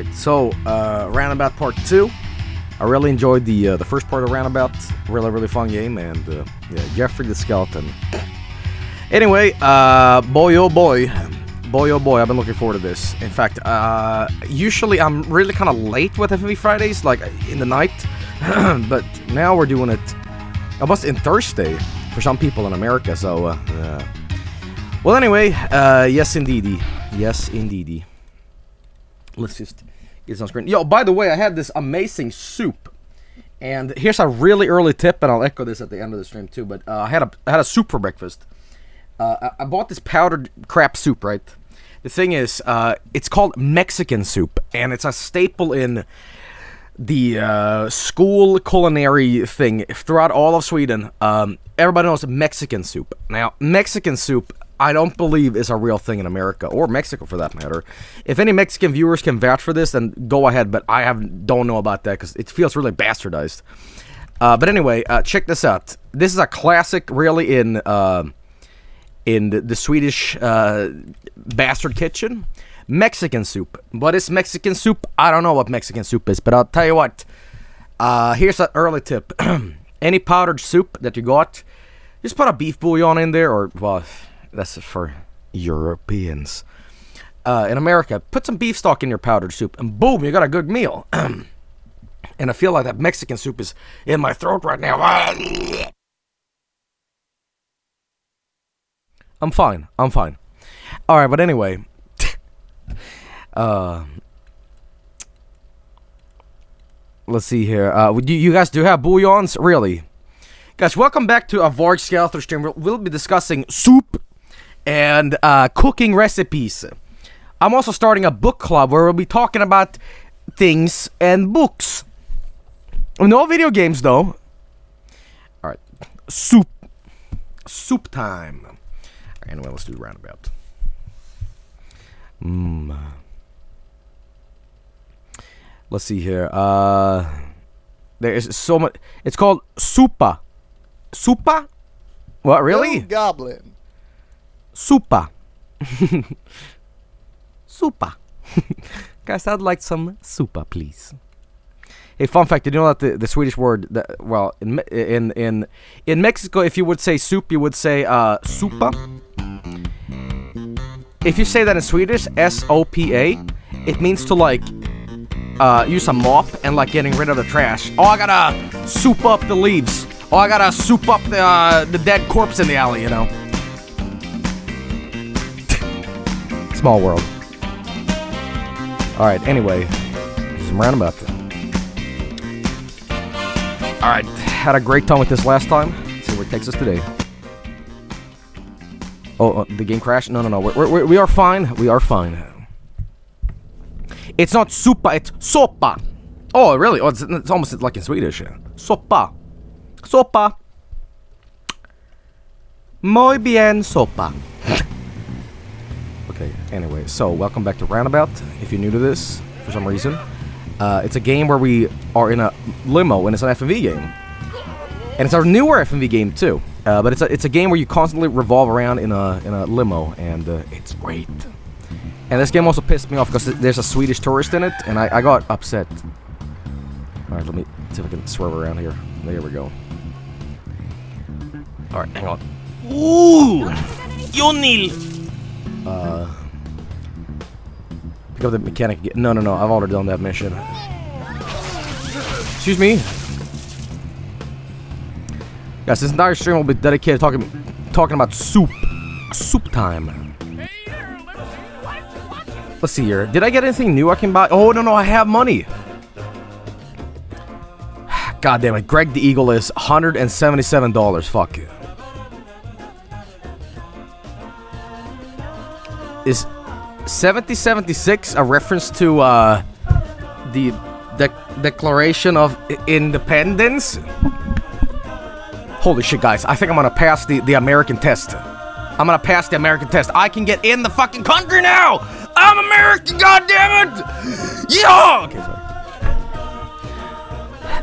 Right, so uh, Roundabout Part Two. I really enjoyed the uh, the first part of Roundabout. Really, really fun game, and uh, yeah, Jeffrey the Skeleton. Anyway, uh, boy oh boy, boy oh boy, I've been looking forward to this. In fact, uh, usually I'm really kind of late with FMV Fridays, like in the night, but now we're doing it almost in Thursday for some people in America. So, uh, uh, well, anyway, uh, yes, indeedy, yes, indeedy. Let's just on screen. Yo, by the way, I had this amazing soup. And here's a really early tip, and I'll echo this at the end of the stream too. But uh, I had a I had a soup for breakfast. Uh, I, I bought this powdered crap soup, right? The thing is, uh, it's called Mexican soup, and it's a staple in the uh, school culinary thing throughout all of Sweden. Um, everybody knows Mexican soup. Now, Mexican soup, I don't believe is a real thing in America or Mexico for that matter. If any Mexican viewers can vouch for this, then go ahead. But I have don't know about that because it feels really bastardized. Uh, but anyway, uh, check this out. This is a classic, really in uh, in the, the Swedish uh, bastard kitchen. Mexican soup. What is Mexican soup? I don't know what Mexican soup is, but I'll tell you what. Uh, here's an early tip. Any powdered soup that you got, just put a beef bouillon in there, or, well, that's for Europeans. Uh, in America, put some beef stock in your powdered soup, and boom, you got a good meal. and I feel like that Mexican soup is in my throat right now. I'm fine. I'm fine. All right, but anyway, uh, let's see here. Uh, you, you guys do have bouillons, really? Guys, welcome back to a Vargskelethor stream. We'll, we'll be discussing soup and uh, cooking recipes. I'm also starting a book club where we'll be talking about things and books. No video games, though. All right, soup, soup time. Anyway, let's do roundabout. Mmm. Let's see here. Uh, there is so much. It's called Supa. Supa? What, really? Blue Goblin. Supa. Supa. Guys, I'd like some supa, please. Hey, fun fact: Did you know that the, the Swedish word, that, well, in in in in Mexico, if you would say soup, you would say uh, supa. If you say that in Swedish, S O P A, it means to like uh, use a mop and like getting rid of the trash. Oh, I gotta soup up the leaves. Oh, I gotta soup up the uh, the dead corpse in the alley. You know. Small world. All right. Anyway, some roundabout. All right. Had a great time with this last time. Let's see where it takes us today. Oh, uh, the game crashed? No, no, no. We're, we're, we are fine. We are fine. It's not super. it's sopa. Oh, really? Oh, it's, it's almost like in Swedish. Sopa. Soppa. Muy bien, sopa. Anyway, so welcome back to Roundabout. If you're new to this, for some reason. Uh, it's a game where we are in a limo, and it's an FMV game. And it's our newer FMV game, too. Uh, but it's a, it's a game where you constantly revolve around in a, in a limo, and uh, it's great. And this game also pissed me off because there's a Swedish tourist in it, and I, I got upset. Alright, let me see if I can swerve around here. There we go. Alright, hang on. Ooh! Jonil! Uh... Pick up the mechanic. No, no, no, I've already done that mission. Excuse me? Guys, this entire stream will be dedicated talking talking about soup. Soup time. Let's see here. Did I get anything new I can buy? Oh, no, no, I have money. God damn it. Greg the Eagle is $177. Fuck you. Is 7076 a reference to uh, the de Declaration of Independence? Holy shit, guys. I think I'm gonna pass the, the American test. I'm gonna pass the American test. I can get in the fucking country now! I'm American, goddammit! Yeah! Okay, sorry.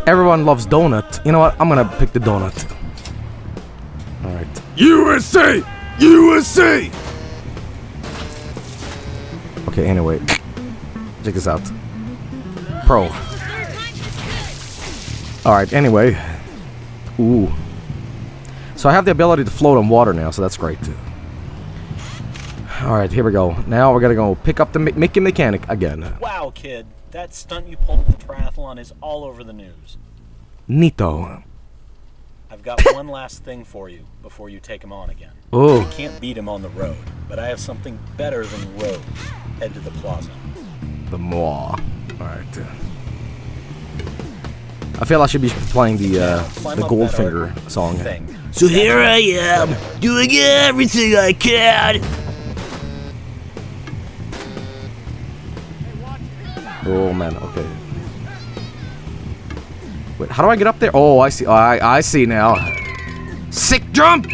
Everyone loves donut. You know what? I'm gonna pick the donut. Alright. USA! USA! Okay, anyway. Check this out. pro. Alright, anyway. Ooh. So I have the ability to float on water now, so that's great. Too. Alright, here we go. Now we're gonna go pick up the Mi- Mickey Mechanic again. Wow, kid, that stunt you pulled at the triathlon is all over the news. Nito. I've got one last thing for you before you take him on again. Oh. Can't beat him on the road, but I have something better than road. Head to the plaza. The Maw. Alright. I feel I should be playing the uh, the Goldfinger song. Thing. So here I am, doing everything I can. Oh man, okay. Wait, how do I get up there? Oh, I see. Oh, I I see now. Sick jump.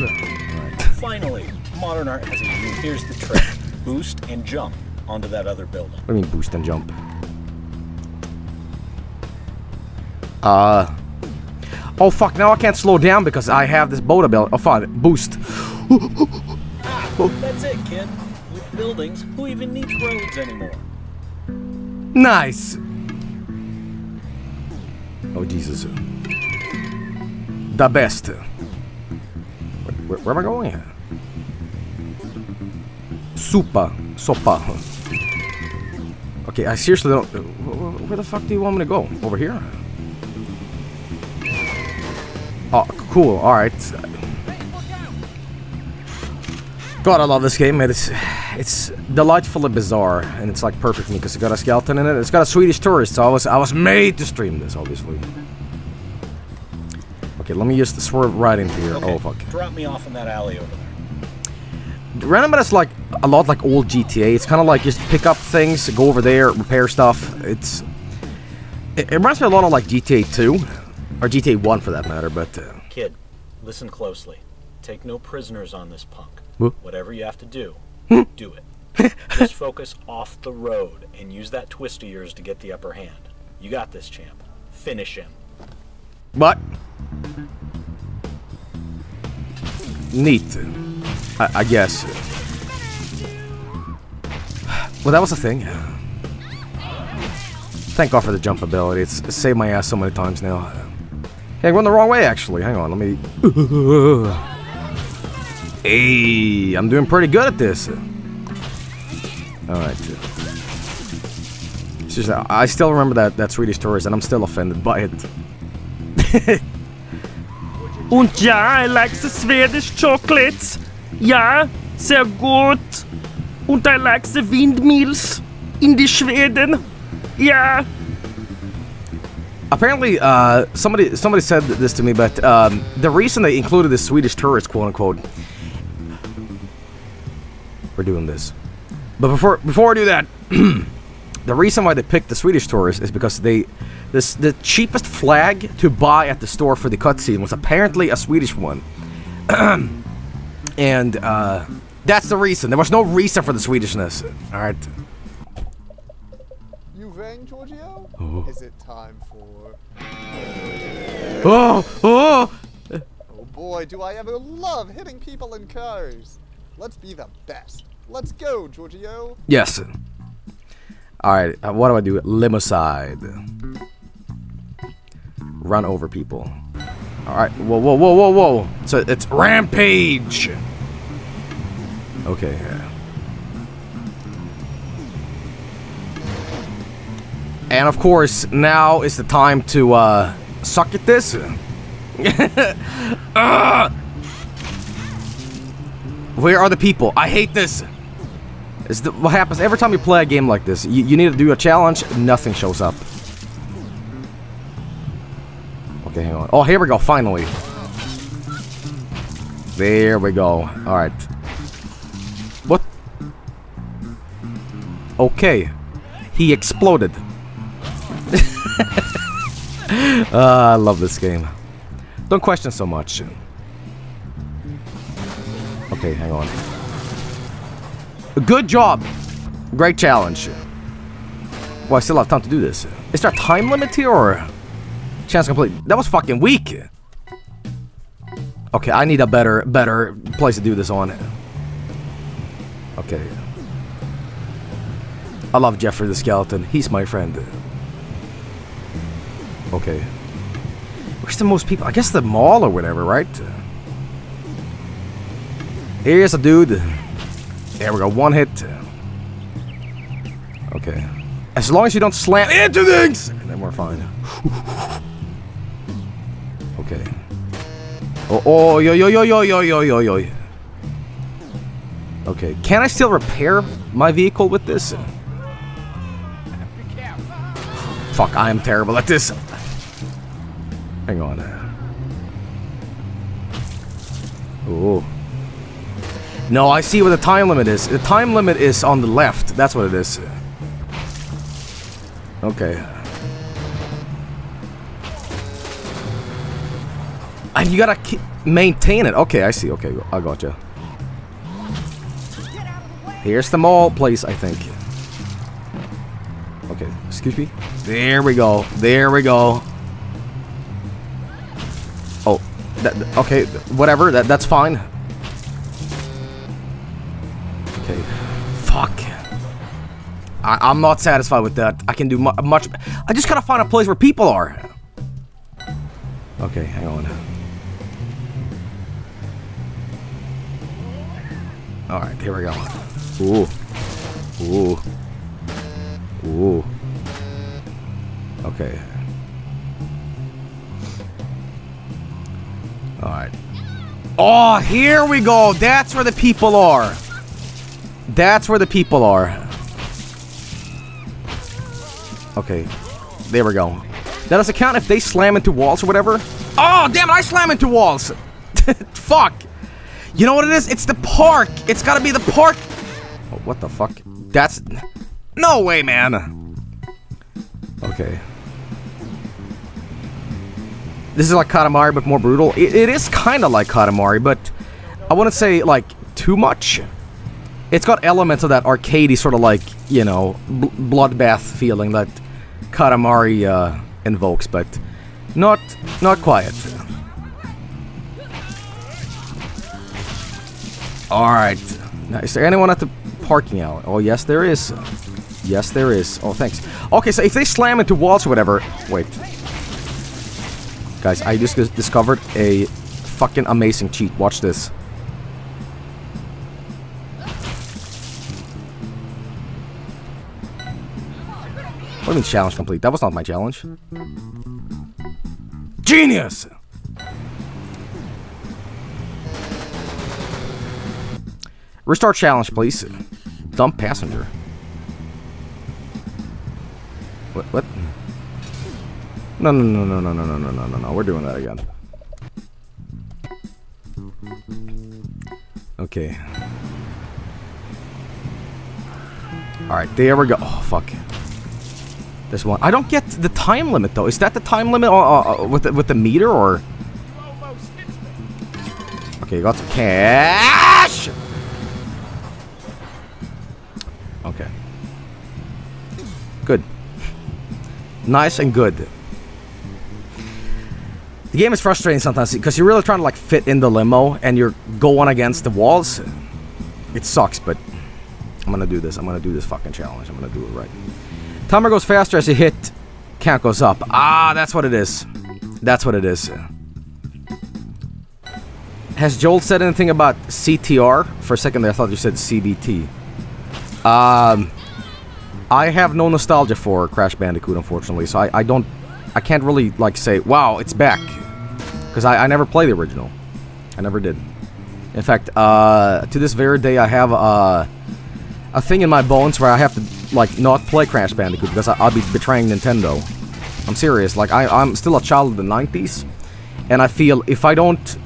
Finally, modern art has a U. Here's the trick: boost and jump onto that other building. What do you mean boost and jump? Uh. Oh fuck! Now I can't slow down because I have this boat ability. Oh fuck! Boost. ah, That's it, kid. With buildings, who even needs roads anymore? Nice. Oh Jesus. The best. Where, where am I going? Supa. Sopa. Okay, I seriously don't. Uh, wh- Where the fuck do you want me to go? Over here? Oh, cool. All right. God, I love this game. man. It's it's delightfully bizarre, and it's like perfect for me because it's got a skeleton in it. It's got a Swedish tourist, so I was I was made to stream this, obviously. Okay, let me just swerve right into here. Okay, Oh fuck! drop me off in that alley over there. Random is like a lot like old GTA. It's kind of like just pick up things, go over there, repair stuff. It's it, it reminds me a lot of like GTA 2 or GTA 1 for that matter. But uh, Kid, listen closely. Take no prisoners on this punk. Wha- Whatever you have to do, Hmm? do it. Just focus off the road and use that twist of yours to get the upper hand. You got this, champ. Finish him. But neat, I, I guess. Well, that was the thing. Thank God for the jump ability. It's, saved my ass so many times now. Hey, I'm going the wrong way, actually. Hang on, let me... Hey, I'm doing pretty good at this. Alright. Just, I I still remember that, that Swedish tourist, and I'm still offended by it. Und ja, I like the Swedish chocolates. Ja, sehr gut. Und I like the windmills in the Sweden. Yeah. Apparently, uh, somebody somebody said this to me, but um, the reason they included the Swedish tourist, quote unquote, we're doing this. But before before I do that, the reason why they picked the Swedish tourist is because they this the cheapest flag to buy at the store for the cutscene was apparently a Swedish one, and uh, that's the reason. There was no reason for the Swedishness. All right. You rang, Giorgio? Is it time for... Oh oh. Oh boy, do I ever love hitting people in cars! Let's be the best. Let's go, Giorgio! Yes. Alright, uh, what do I do? Limicide. Run over people. Alright, whoa, whoa, whoa, whoa, whoa. So it's Rampage! Okay. And of course, now is the time to, uh, suck at this. Ah! Where are the people? I hate this! It's the, what happens every time you play a game like this. You, you need to do a challenge, nothing shows up. Okay, hang on. Oh, here we go, finally. There we go. Alright. What? Okay. He exploded. Ah, I love this game. Don't question so much. Okay, hang on. Good job. Great challenge. Well, I still have time to do this. Is there a time limit here or chance complete? That was fucking weak. Okay, I need a better, better place to do this on. Okay. I love Jeffrey the Skeleton. He's my friend. Okay. Where's the most people? I guess the mall or whatever, right? Here's a dude. There we go. One hit. Okay. As long as you don't slam into things, then we're fine. Oh, oh, yo, yo, yo, yo, yo, yo, yo, yo. Okay. Can I still repair my vehicle with this? Fuck, I am terrible at this. Hang on. Oh. No, I see what the time limit is. The time limit is on the left. That's what it is. Okay. And you gotta keep, maintain it. Okay, I see. Okay, I gotcha. Here's the mall place, I think. Okay, excuse me. There we go. There we go. Oh, that, okay, whatever. That that's fine. Okay, fuck. I, I'm not satisfied with that. I can do mu much. I just gotta find a place where people are. Okay, hang on. All right, here we go. Ooh, ooh, ooh. Okay. Alright. Oh, here we go! That's where the people are! That's where the people are. Okay. There we go. That doesn't count if they slam into walls or whatever. Oh, damn it, I slam into walls! Fuck! You know what it is? It's the park! It's gotta be the park! Oh, what the fuck? That's... No way, man! Okay. This is like Katamari, but more brutal. it, it is kind of like Katamari, but I wouldn't say, like, too much. It's got elements of that arcadey sort of like, you know, bl bloodbath feeling that Katamari uh, invokes, but not, not quite. Alright. Now, is there anyone at the parking alley? Oh, yes, there is. Yes, there is. Oh, thanks. Okay, so if they slam into walls or whatever... Wait. Guys, I just discovered a fucking amazing cheat. Watch this. What do you mean challenge complete? That was not my challenge. Genius! Restart challenge, please. Dump passenger. What? What? No, no, no, no, no, no, no, no, no, no, no. We're doing that again. Okay. Alright, there we go. Oh, fuck. This one. I don't get the time limit, though. Is that the time limit uh, uh, with, the, with the meter, or... Okay, got some cash! Okay. Good. Nice and good. The game is frustrating sometimes because you're really trying to like fit in the limo and you're going against the walls. It sucks, but I'm gonna do this. I'm gonna do this fucking challenge. I'm gonna do it right. Timer goes faster as you hit. Count goes up. Ah, that's what it is. That's what it is. Has Joel said anything about CTR? For a second there, I thought you said CBT. Um, I have no nostalgia for Crash Bandicoot, unfortunately, so I, I don't, I can't really, like, say, wow, it's back. Because I, I never played the original. I never did. In fact, uh, to this very day, I have, uh, a thing in my bones where I have to, like, not play Crash Bandicoot because I, will be betraying Nintendo. I'm serious, like, I, I'm still a child of the 90s, and I feel if I don't...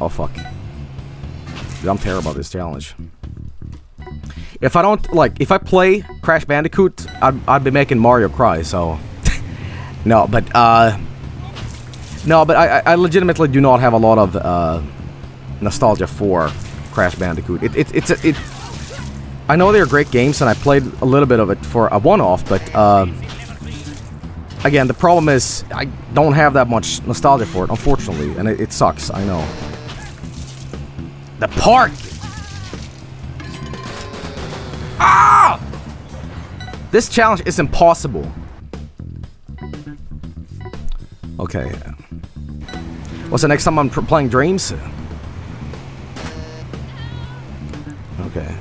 Oh, fuck. Dude, I'm terrible at this challenge. If I don't, like, if I play Crash Bandicoot, I'd, I'd be making Mario cry, so... no, but, uh... No, but I, I legitimately do not have a lot of, uh... Nostalgia for Crash Bandicoot. It, it, it's, it... I know they're great games, and I played a little bit of it for a one-off, but, uh... Again, the problem is, I don't have that much nostalgia for it, unfortunately, and it, it sucks, I know. The park! This challenge is impossible. Okay. What's the next time I'm playing Dreams? Okay.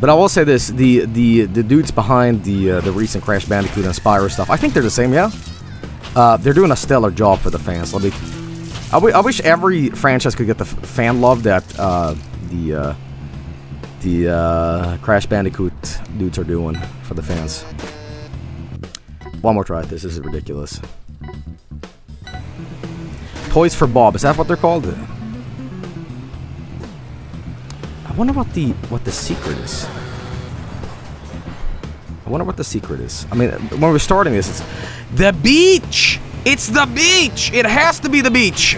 But I will say this: the the the dudes behind the uh, the recent Crash Bandicoot and Spyro stuff, I think they're the same. Yeah. Uh, they're doing a stellar job for the fans. Let me. I, wish every franchise could get the fan love that uh, the uh, the uh, Crash Bandicoot dudes are doing for the fans. One more try at this. This is ridiculous. Toys for Bob. Is that what they're called? I wonder what the what the secret is. I wonder what the secret is. I mean, when we're starting this, it's the beach. It's the beach. It has to be the beach.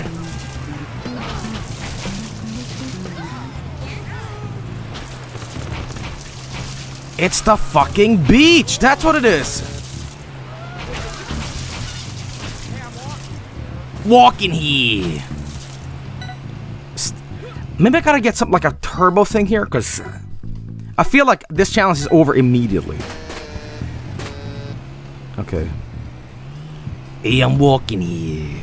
It's the fucking beach. That's what it is. Walking here. Maybe I gotta get something like a turbo thing here, because uh, I feel like this challenge is over immediately. Okay. Hey, I'm walking here.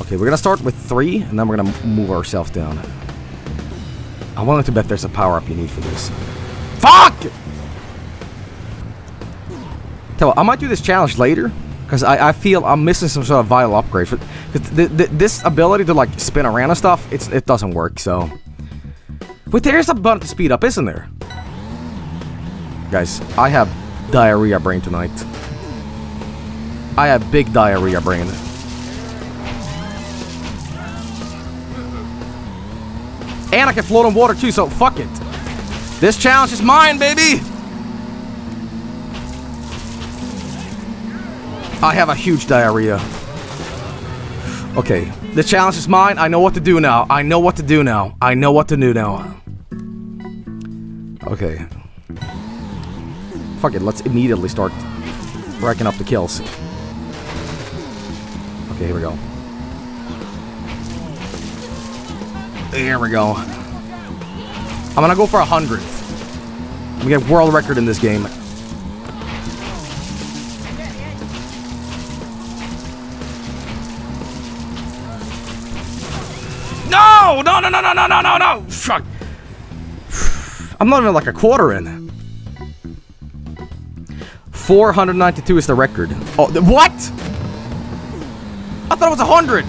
Okay, we're gonna start with three, and then we're gonna move ourselves down. I'm willing to bet there's a power up you need for this. Fuck! Tell I might do this challenge later, because I, I feel I'm missing some sort of vital upgrade. For, cause th th this ability to like spin around and stuff, it's it doesn't work. So, But there's a button to speed up, isn't there? Guys, I have diarrhea brain tonight. I have big diarrhea brain. And I can float on water too, so fuck it. This challenge is mine, baby! I have a huge diarrhea. Okay, this challenge is mine. I know what to do now. I know what to do now. I know what to do now. Okay. Fuck it, let's immediately start racking up the kills. Okay, here we go. There we go. I'm gonna go for a hundred. I'm gonna get world record in this game. No! No, no, no, no, no, no, no, no! Fuck. I'm not even like a quarter in. 492 is the record. Oh, what? I thought it was 100.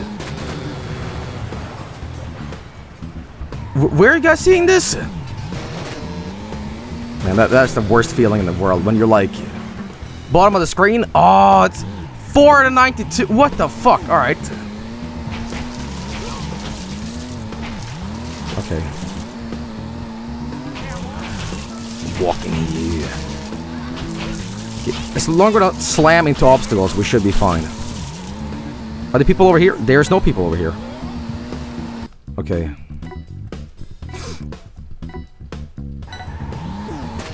Where are you guys seeing this? Man, that, that's the worst feeling in the world when you're like, bottom of the screen. Oh, it's four and ninety-two. What the fuck? All right. Okay. Walking here. As long as we don't slam into obstacles, we should be fine. Are there people over here? There's no people over here. Okay.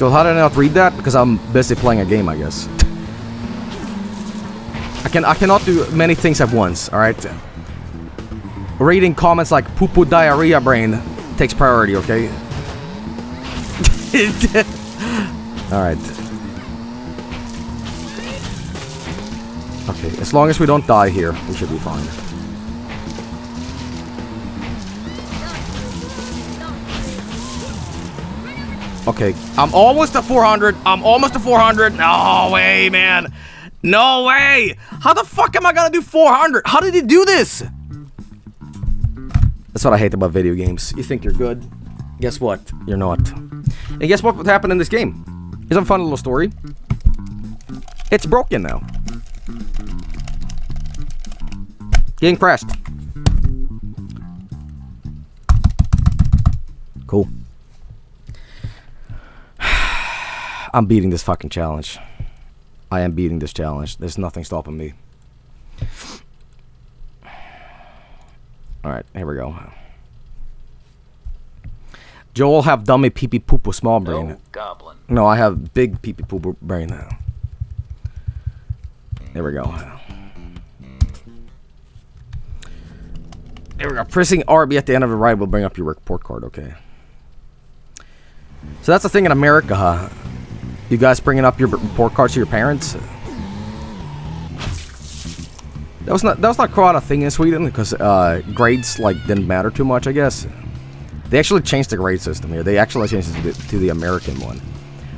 So how did I not read that? Because I'm busy playing a game, I guess. I can I cannot do many things at once. All right. Reading comments like "poo poo diarrhea brain" takes priority. Okay. all right. Okay. As long as we don't die here, we should be fine. Okay, I'm almost at 400. I'm almost at 400. No way, man. No way. How the fuck am I gonna do 400? How did he do this? That's what I hate about video games. You think you're good. Guess what? You're not. And guess what would happen in this game? Here's a fun little story. It's broken now. Getting crashed. Cool. I'm beating this fucking challenge. I am beating this challenge. There's nothing stopping me. Alright, here we go. Joel have dummy pee pee poo poo small brain. No goblin. No, I have big pee pee poo poo brain now. There we go. There we go. Pressing RB at the end of the ride will bring up your report card. Okay. So that's the thing in America, huh? You guys bringing up your report cards to your parents? That was not that was not quite a thing in Sweden because uh, grades like didn't matter too much. I guess they actually changed the grade system here. They actually changed it to the, to the American one.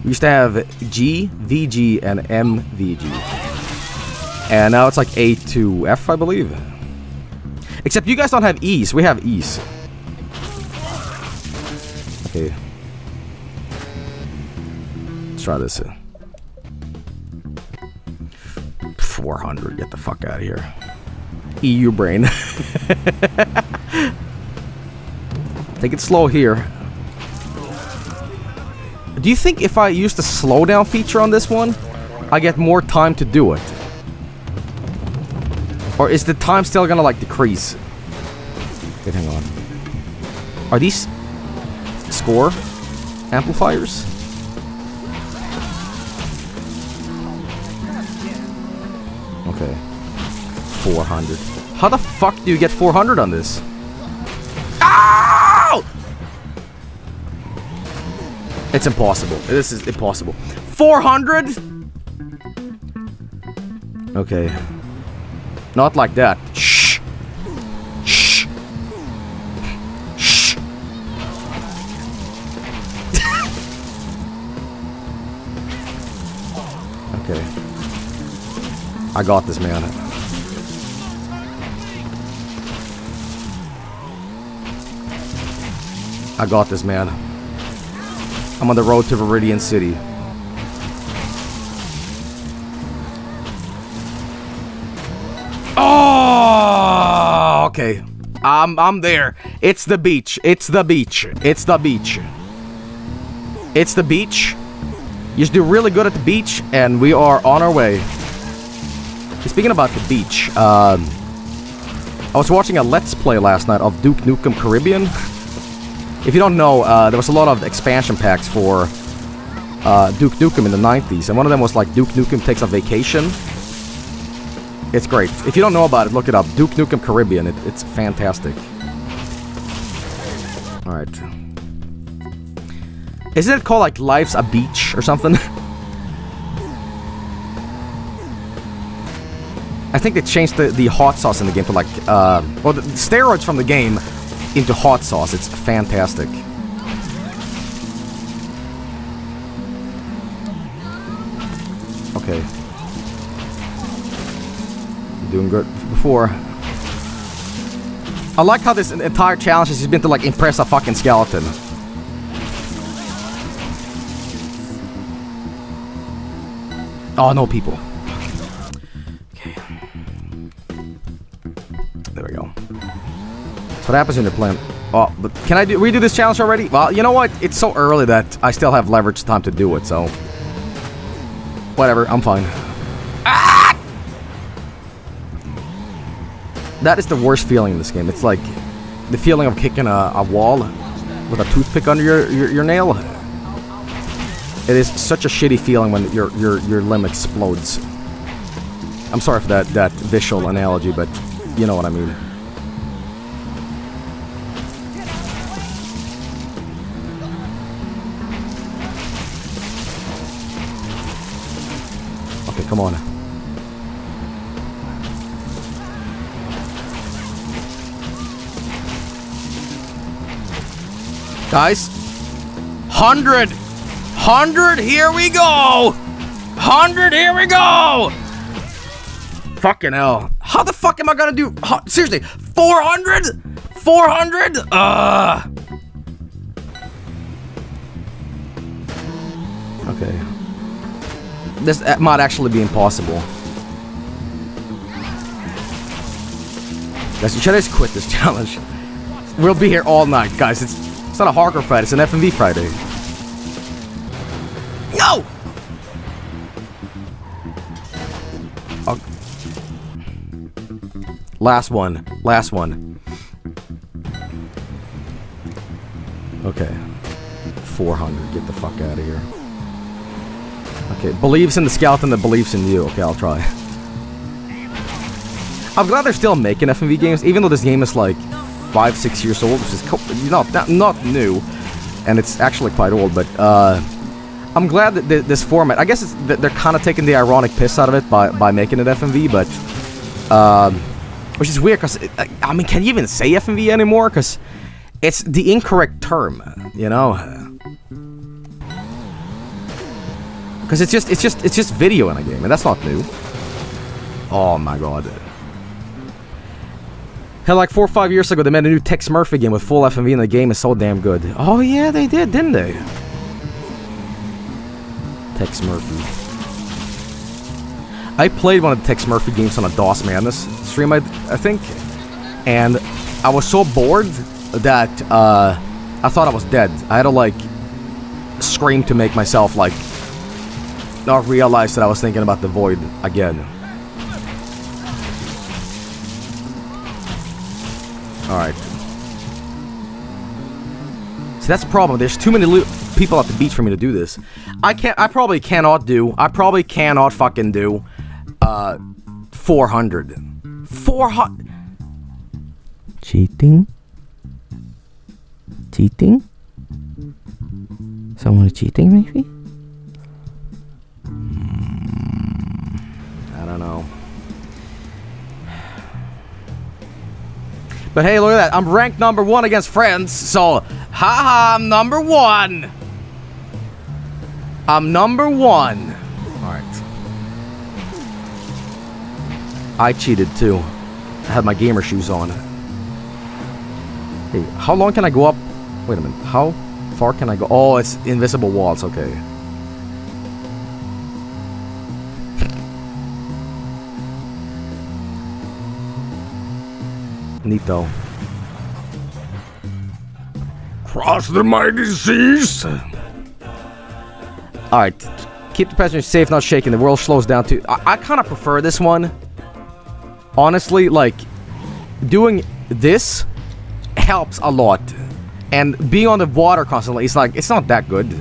We used to have G, VG, and MVG, and now it's like A to F, I believe. Except you guys don't have E's. We have E's. Okay. Try this. 400. Get the fuck out of here. EU brain. Take it slow here. Do you think if I use the slowdown feature on this one, I get more time to do it? Or is the time still gonna like decrease? Wait, hang on. Are these score amplifiers? Okay. 400. How the fuck do you get 400 on this? Ow! It's impossible. This is impossible. 400? Okay. Not like that. I got this, man. I got this, man. I'm on the road to Viridian City. Oh, okay. I'm I'm there. It's the beach. It's the beach. It's the beach. It's the beach. You just do really good at the beach, and we are on our way. Speaking about the beach, um, I was watching a Let's Play last night of Duke Nukem Caribbean. If you don't know, uh, there was a lot of expansion packs for uh, Duke Nukem in the 90s, and one of them was like Duke Nukem Takes a Vacation. It's great. If you don't know about it, look it up. Duke Nukem Caribbean. It, it's fantastic. Alright. Isn't it called like Life's a Beach or something? I think they changed the, the hot sauce in the game to like, uh, well, the steroids from the game into hot sauce. It's fantastic. Okay. Doing good before. I like how this entire challenge has been to like impress a fucking skeleton. Oh, no people. What happens when you're playing. Oh, but can I do redo this challenge already? Well, you know what? It's so early that I still have leverage time to do it, so... Whatever, I'm fine. Ah! That is the worst feeling in this game. It's like the feeling of kicking a, a wall with a toothpick under your, your, your nail. It is such a shitty feeling when your your your limb explodes. I'm sorry for that that visual analogy, but you know what I mean. Come on. Guys, hundred. Hundred, here we go! Hundred, here we go! Fucking hell. How the fuck am I gonna do? Seriously, 400? 400? Uh. This might actually be impossible. Guys, you should just quit this challenge? We'll be here all night, guys. It's it's not a hardcore Friday, it's an FMV Friday. No! Oh. Last one. Last one. Okay. 400. Get the fuck out of here. Okay, believes in the skeleton that believes in you. Okay, I'll try. I'm glad they're still making FMV games, even though this game is like five, six years old, which is not, not not new, and it's actually quite old. But uh, I'm glad that th- this format. I guess they're kind of taking the ironic piss out of it by by making it FMV, but um, which is weird because I mean, can you even say FMV anymore? Because it's the incorrect term, you know. Because it's just it's just it's just video in a game, and that's not new. Oh my god. Hell, like four or five years ago, they made a new Tex Murphy game with full FMV, and the game is so damn good. Oh yeah, they did, didn't they? Tex Murphy. I played one of the Tex Murphy games on a DOS Madness stream, I, I think, and I was so bored that uh, I thought I was dead. I had to like scream to make myself like not realize that I was thinking about the void again. Alright. See, that's the problem. There's too many people at the beach for me to do this. I can't, I probably cannot do, I probably cannot fucking do, uh, 400. 400. Cheating? Cheating? Someone cheating, maybe? But hey, look at that. I'm ranked number one against friends, so haha, I'm number one. I'm number one. Alright. I cheated too. I had my gamer shoes on. Hey, how long can I go up? Wait a minute. How far can I go? Oh, it's invisible walls. Okay. Neat though. Cross the mighty seas. All right, keep the passengers safe, not shaking. The world slows down too. I, I kind of prefer this one. Honestly, like doing this helps a lot, and being on the water constantly, it's like it's not that good.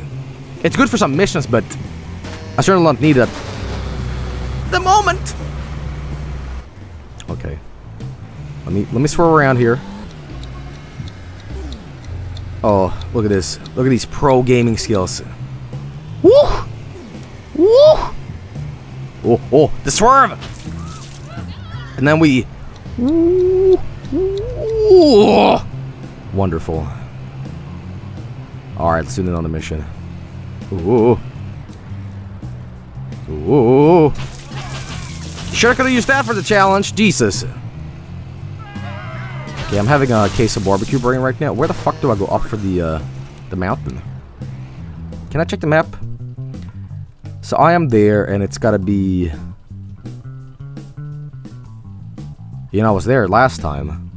It's good for some missions, but I certainly don't need it. The moment. Okay. Let me let me swirl around here. Oh, look at this. Look at these pro gaming skills. Woo! Woo! Oh, oh, the swerve! And then we... Wonderful. Alright, let's do another mission. Ooh. Ooh. Sure could have used that for the challenge. Jesus. Okay, I'm having a case of barbecue brain right now. Where the fuck do I go up for the, uh, the mountain? Can I check the map? So I am there, and it's gotta be... You know, I was there last time.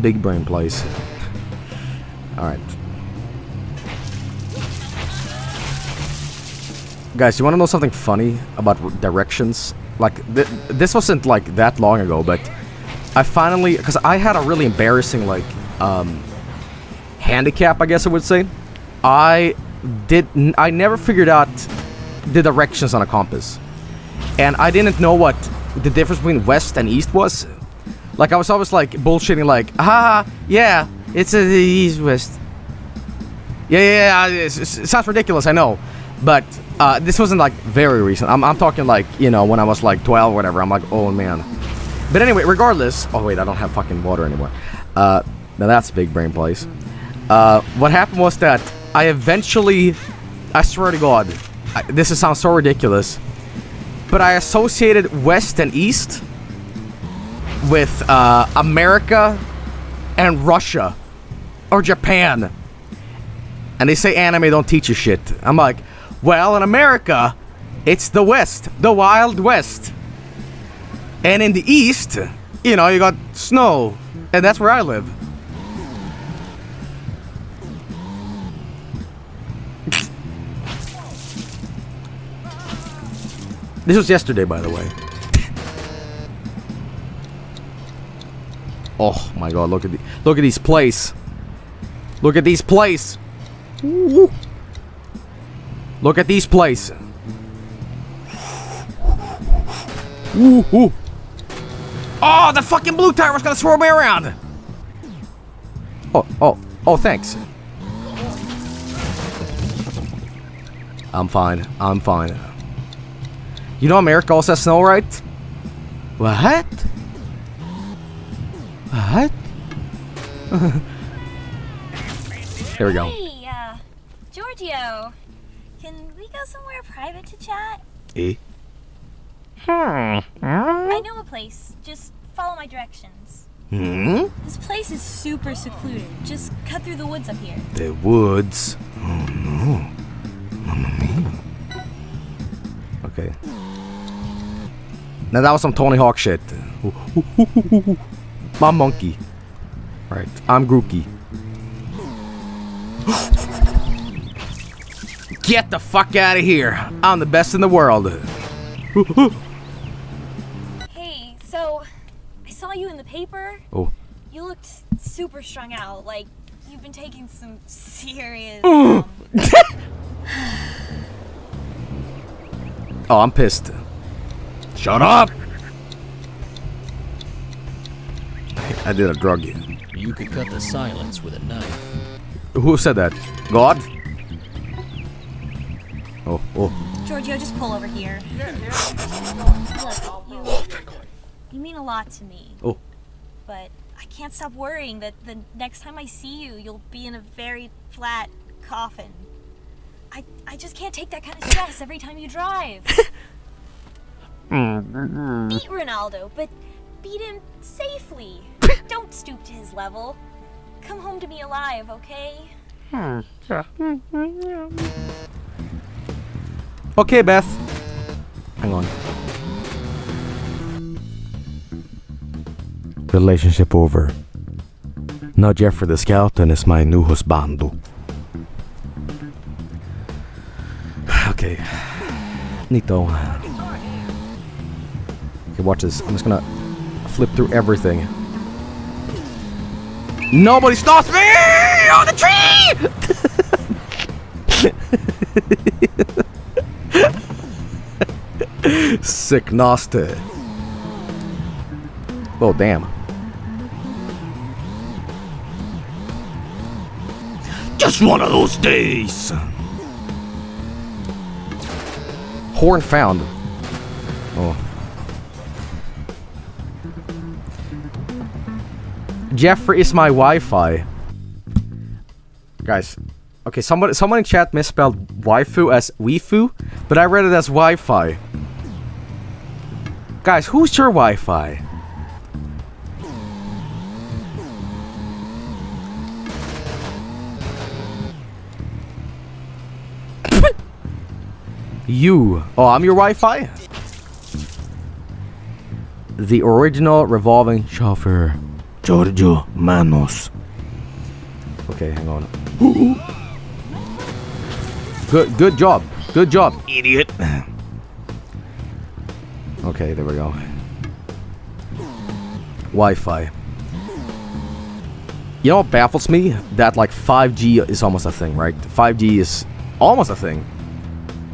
Big brain place. Alright. Guys, you wanna know something funny about directions? Like, th this wasn't, like, that long ago, but... I finally... Because I had a really embarrassing, like, um... Handicap, I guess I would say. I did... I never figured out the directions on a compass. And I didn't know what the difference between west and east was. Like, I was always, like, bullshitting, like, ah, yeah, it's a, the east-west. Yeah, yeah, yeah, it sounds ridiculous, I know. But uh, this wasn't like very recent. I'm, I'm talking like, you know, when I was like 12 or whatever. I'm like, oh man. But anyway, regardless. Oh wait, I don't have fucking water anymore. Uh, now that's big brain place. Uh, what happened was that I eventually, I swear to God, I, this is, sounds so ridiculous, but I associated West and East with uh, America and Russia or Japan. And they say anime don't teach you shit. I'm like, well, in America, it's the West, the Wild West. And in the East, you know, you got snow. And that's where I live. this was yesterday, by the way. Oh my god, look at the look at these place. Look at these place. Ooh. Look at these place. Ooh, ooh. Oh, the fucking blue tire was gonna swirl me around. Oh, oh, oh, thanks. I'm fine. I'm fine. You know America also has snow, right? What? What? Here we go. Hey, uh, Georgio. Can we go somewhere private to chat? Eh? Hmm. I know a place. Just follow my directions. Hmm? This place is super secluded. Just cut through the woods up here. The woods. Oh no. Mamma mia. Okay. Now that was some Tony Hawk shit. My monkey. Right. I'm Grookey. Get the fuck out of here. I'm the best in the world. Hey, so I saw you in the paper. Oh. You looked super strung out. Like you've been taking some serious. Oh, I'm pissed. Shut up! I did a drug. you. You could cut the silence with a knife. Who said that? God? Oh, oh. Georgio, just pull over here. Look, you, you mean a lot to me. Oh. But I can't stop worrying that the next time I see you, you'll be in a very flat coffin. I, I just can't take that kind of stress every time you drive. beat Ronaldo, but beat him safely. Don't stoop to his level. Come home to me alive, okay? Hmm. Okay, Beth. Hang on. Relationship over. Now Jeffrey the Skeleton is my new husbando. Okay. Neato. Okay, watch this. I'm just gonna flip through everything. Nobody stops me! On the tree! Sick nasty. Oh damn. Just one of those days. Horn found. Oh. Jeffrey is my Wi-Fi. Guys, okay, somebody, someone in chat misspelled waifu as wifu, but I read it as Wi-Fi. Guys, who's your Wi-Fi? you. Oh, I'm your Wi-Fi? The original revolving chauffeur. Georgio Manos. Okay, hang on. Good, good job. Good job, idiot. Okay, there we go. Wi-Fi. You know what baffles me? That like 5G is almost a thing, right? 5G is almost a thing.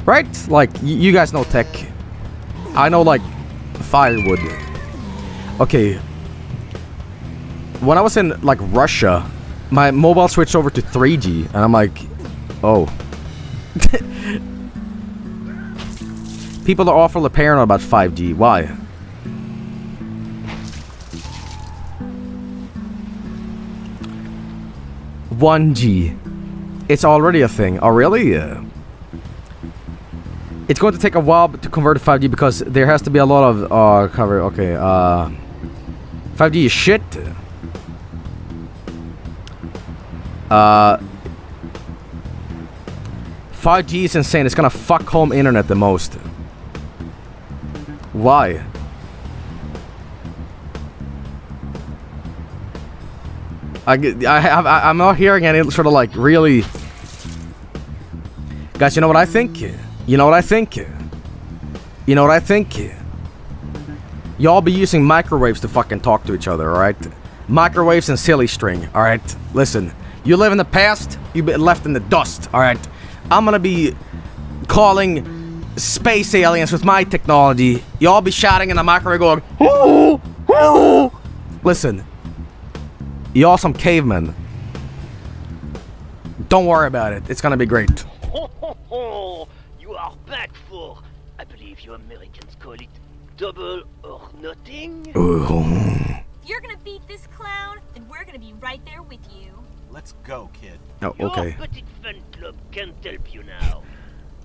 Right? Like, you guys know tech. I know like firewood. Okay. When I was in like Russia, my mobile switched over to 3G and I'm like, oh. People are awfully paranoid about 5G. Why? One G. It's already a thing. Oh, really? It's going to take a while to convert to 5G because there has to be a lot of uh, cover. Okay. Uh, 5G is shit. Uh, 5G is insane. It's gonna fuck home internet the most. Why? I, I have I'm not hearing any sort of like really. Guys, you know what I think? You know what I think? You know what I think? Y'all be using microwaves to fucking talk to each other, alright? Microwaves and silly string, alright? Listen, you live in the past, you've been left in the dust, alright? I'm gonna be calling space aliens with my technology. Y'all be shouting in the microwave going, "Ooh, ooh." Listen, y'all some cavemen. Don't worry about it. It's gonna be great. You are back for, I believe you Americans call it, double or nothing. Ooh. If you're gonna beat this clown, then we're gonna be right there with you. Let's go, kid. Oh, okay. Your okay. petit fan club can't help you now.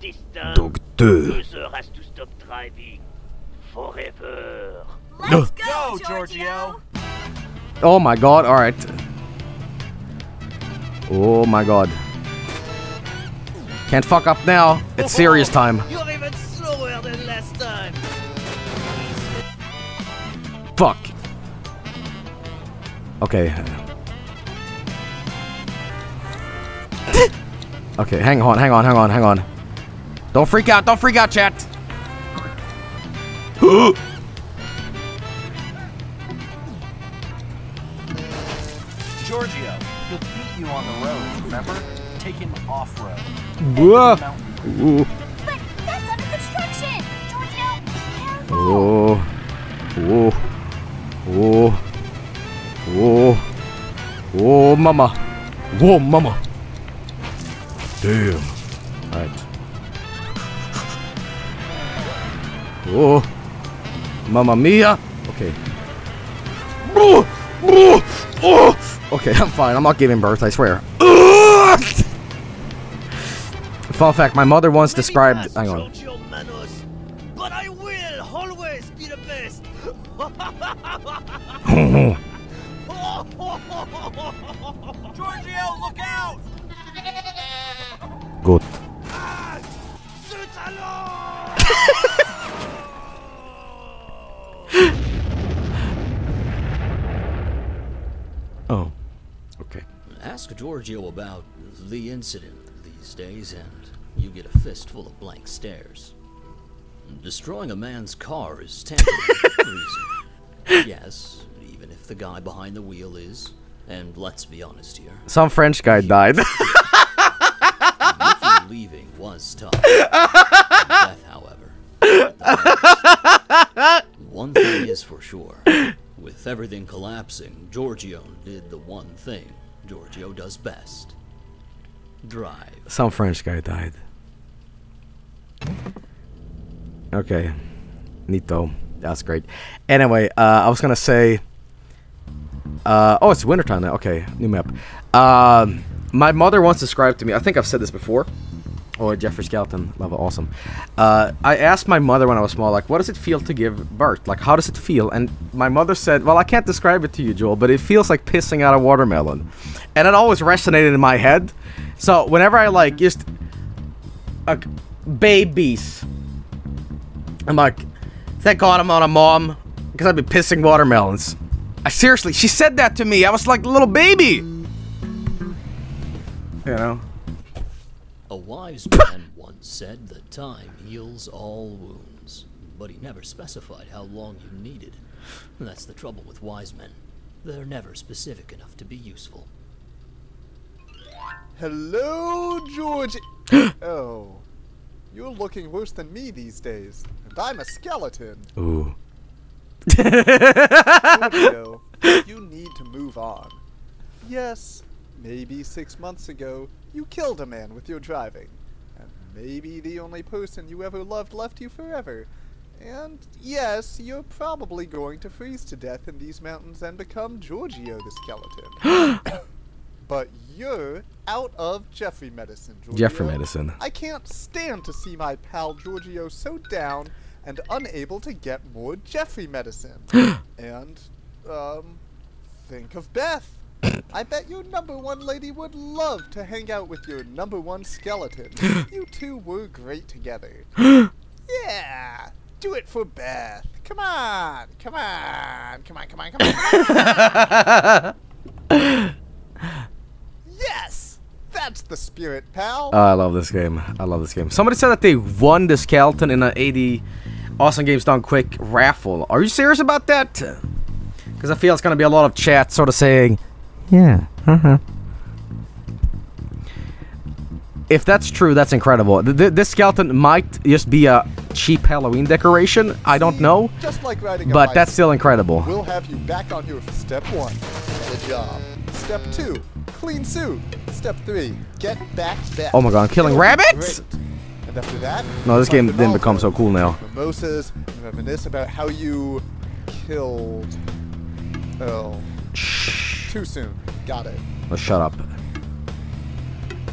This time, Doctor. Bowser stop driving forever. Let's go, Go, Georgio! Georgio. Oh my god, alright. Oh my god. Can't fuck up now. It's serious time. You're even slower than last time. Fuck. Okay. okay, hang on, hang on, hang on, hang on. Don't freak out, don't freak out, chat. Georgio, he'll beat you on the road, remember? Take him off-road. Whoa. But that's under construction! Georgio, careful! Oh. Oh. Oh. Oh. Oh, mama. Whoa, mama. Damn. Alright. Oh. Mamma mia. Okay. Oh. Oh. Oh. Okay, I'm fine. I'm not giving birth, I swear. Ugh! Fun fact, my mother once described... Hang on. Georgio Oh. Okay. Ask Georgio about the incident these days, and you get a fistful of blank stares. Destroying a man's car is tantamount to treason. Yes, even if the guy behind the wheel is, and let's be honest here, Some French guy died. Leaving was tough. Death, however. one thing is for sure. With everything collapsing, Georgio did the one thing Georgio does best. Drive. Some French guy died. Okay. Nito. That's great. Anyway, uh, I was gonna say. Uh, oh, it's wintertime now. Okay, new map. Um, my mother once described to me. I think I've said this before. Oh, Jeffrey Skeleton level, awesome. Uh, I asked my mother when I was small, like, what does it feel to give birth? Like, how does it feel? And my mother said, well, I can't describe it to you, Joel, but it feels like pissing out a watermelon. And it always resonated in my head. So whenever I like just like babies, I'm like, thank God I'm not a mom because I'd be pissing watermelons. I seriously, she said that to me. I was like a little baby. You know. A wise man once said that time heals all wounds, but he never specified how long you needed. And that's the trouble with wise men. They're never specific enough to be useful. Hello, George. oh, you're looking worse than me these days, and I'm a skeleton. Ooh. Georgio, you need to move on. Yes, maybe six months ago, you killed a man with your driving. And maybe the only person you ever loved left you forever. And yes, you're probably going to freeze to death in these mountains and become Georgio the skeleton. but you're out of Jeffrey medicine, Georgio. Jeffrey medicine. I can't stand to see my pal Georgio so down and unable to get more Jeffrey medicine. and, um, think of Beth. I bet your number one lady would love to hang out with your number one skeleton. you two were great together. yeah, do it for Beth. Come on, come on, come on, come on, come on. yes, that's the spirit, pal. Oh, I love this game. I love this game. Somebody said that they won the skeleton in an 80 Awesome Games Done Quick raffle. Are you serious about that? Because I feel it's going to be a lot of chat sort of saying, yeah, uh-huh. If that's true, that's incredible. Th th this skeleton might just be a cheap Halloween decoration. I don't know. Just like riding a But that's still incredible. We'll have you back on your step one, get a job. Step two, clean suit. Step three, get back back. Oh my God, I'm killing You'll rabbits? And And after that, No, this game didn't become so cool now. Mimosas, and reminisce about how you killed. Oh, too soon. Got it. Let's shut up.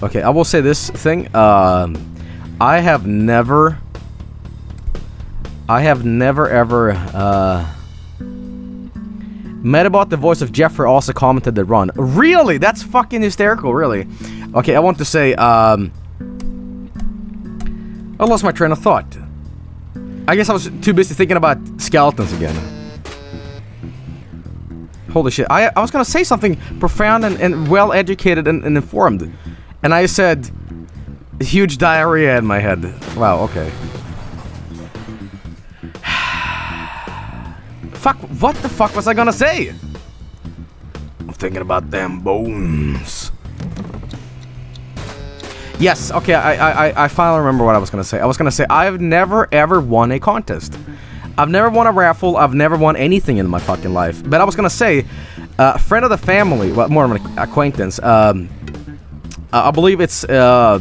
Okay, I will say this thing. Um, I have never. I have never ever. Uh, Metabot, the voice of Jeffrey, also commented the run. Really? That's fucking hysterical, really. Okay, I want to say, um... I lost my train of thought. I guess I was too busy thinking about skeletons again. Holy shit. I, I was gonna say something profound and, and well-educated and, and informed. And I said... Huge diarrhea in my head. Wow, okay. Fuck, what the fuck was I gonna say? I'm thinking about them bones. Yes, okay, I, I, I finally remember what I was gonna say. I was gonna say, I've never ever won a contest. I've never won a raffle, I've never won anything in my fucking life. But I was gonna say, uh, a friend of the family, well, more of an acquaintance, um, uh, I believe it's, uh,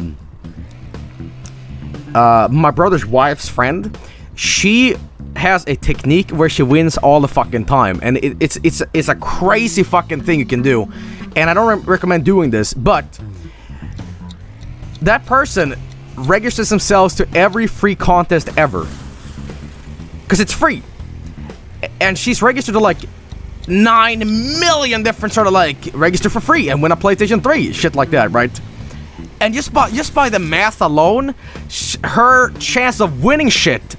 uh, my brother's wife's friend, she has a technique where she wins all the fucking time, and it, it's it's it's a crazy fucking thing you can do, and I don't re recommend doing this, but that person registers themselves to every free contest ever, because it's free, and she's registered to like nine million different sort of like register for free and win a PlayStation 3, shit like that, right? And just by just by the math alone, her chance of winning shit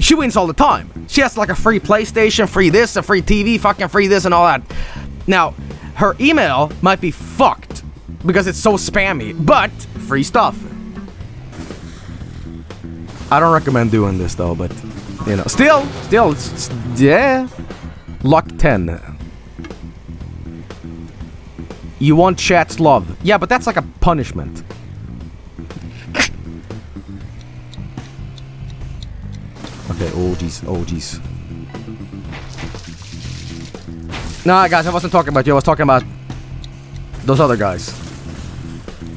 she wins all the time. She has like a free PlayStation, free this, a free TV, fucking free this and all that. Now, her email might be fucked because it's so spammy, but free stuff. I don't recommend doing this though, but you know, still, still, it's, it's yeah. Luck 10. You want chat's love. Yeah, but that's like a punishment. Okay, oh jeez, oh jeez. Nah, guys, I wasn't talking about you. I was talking about those other guys.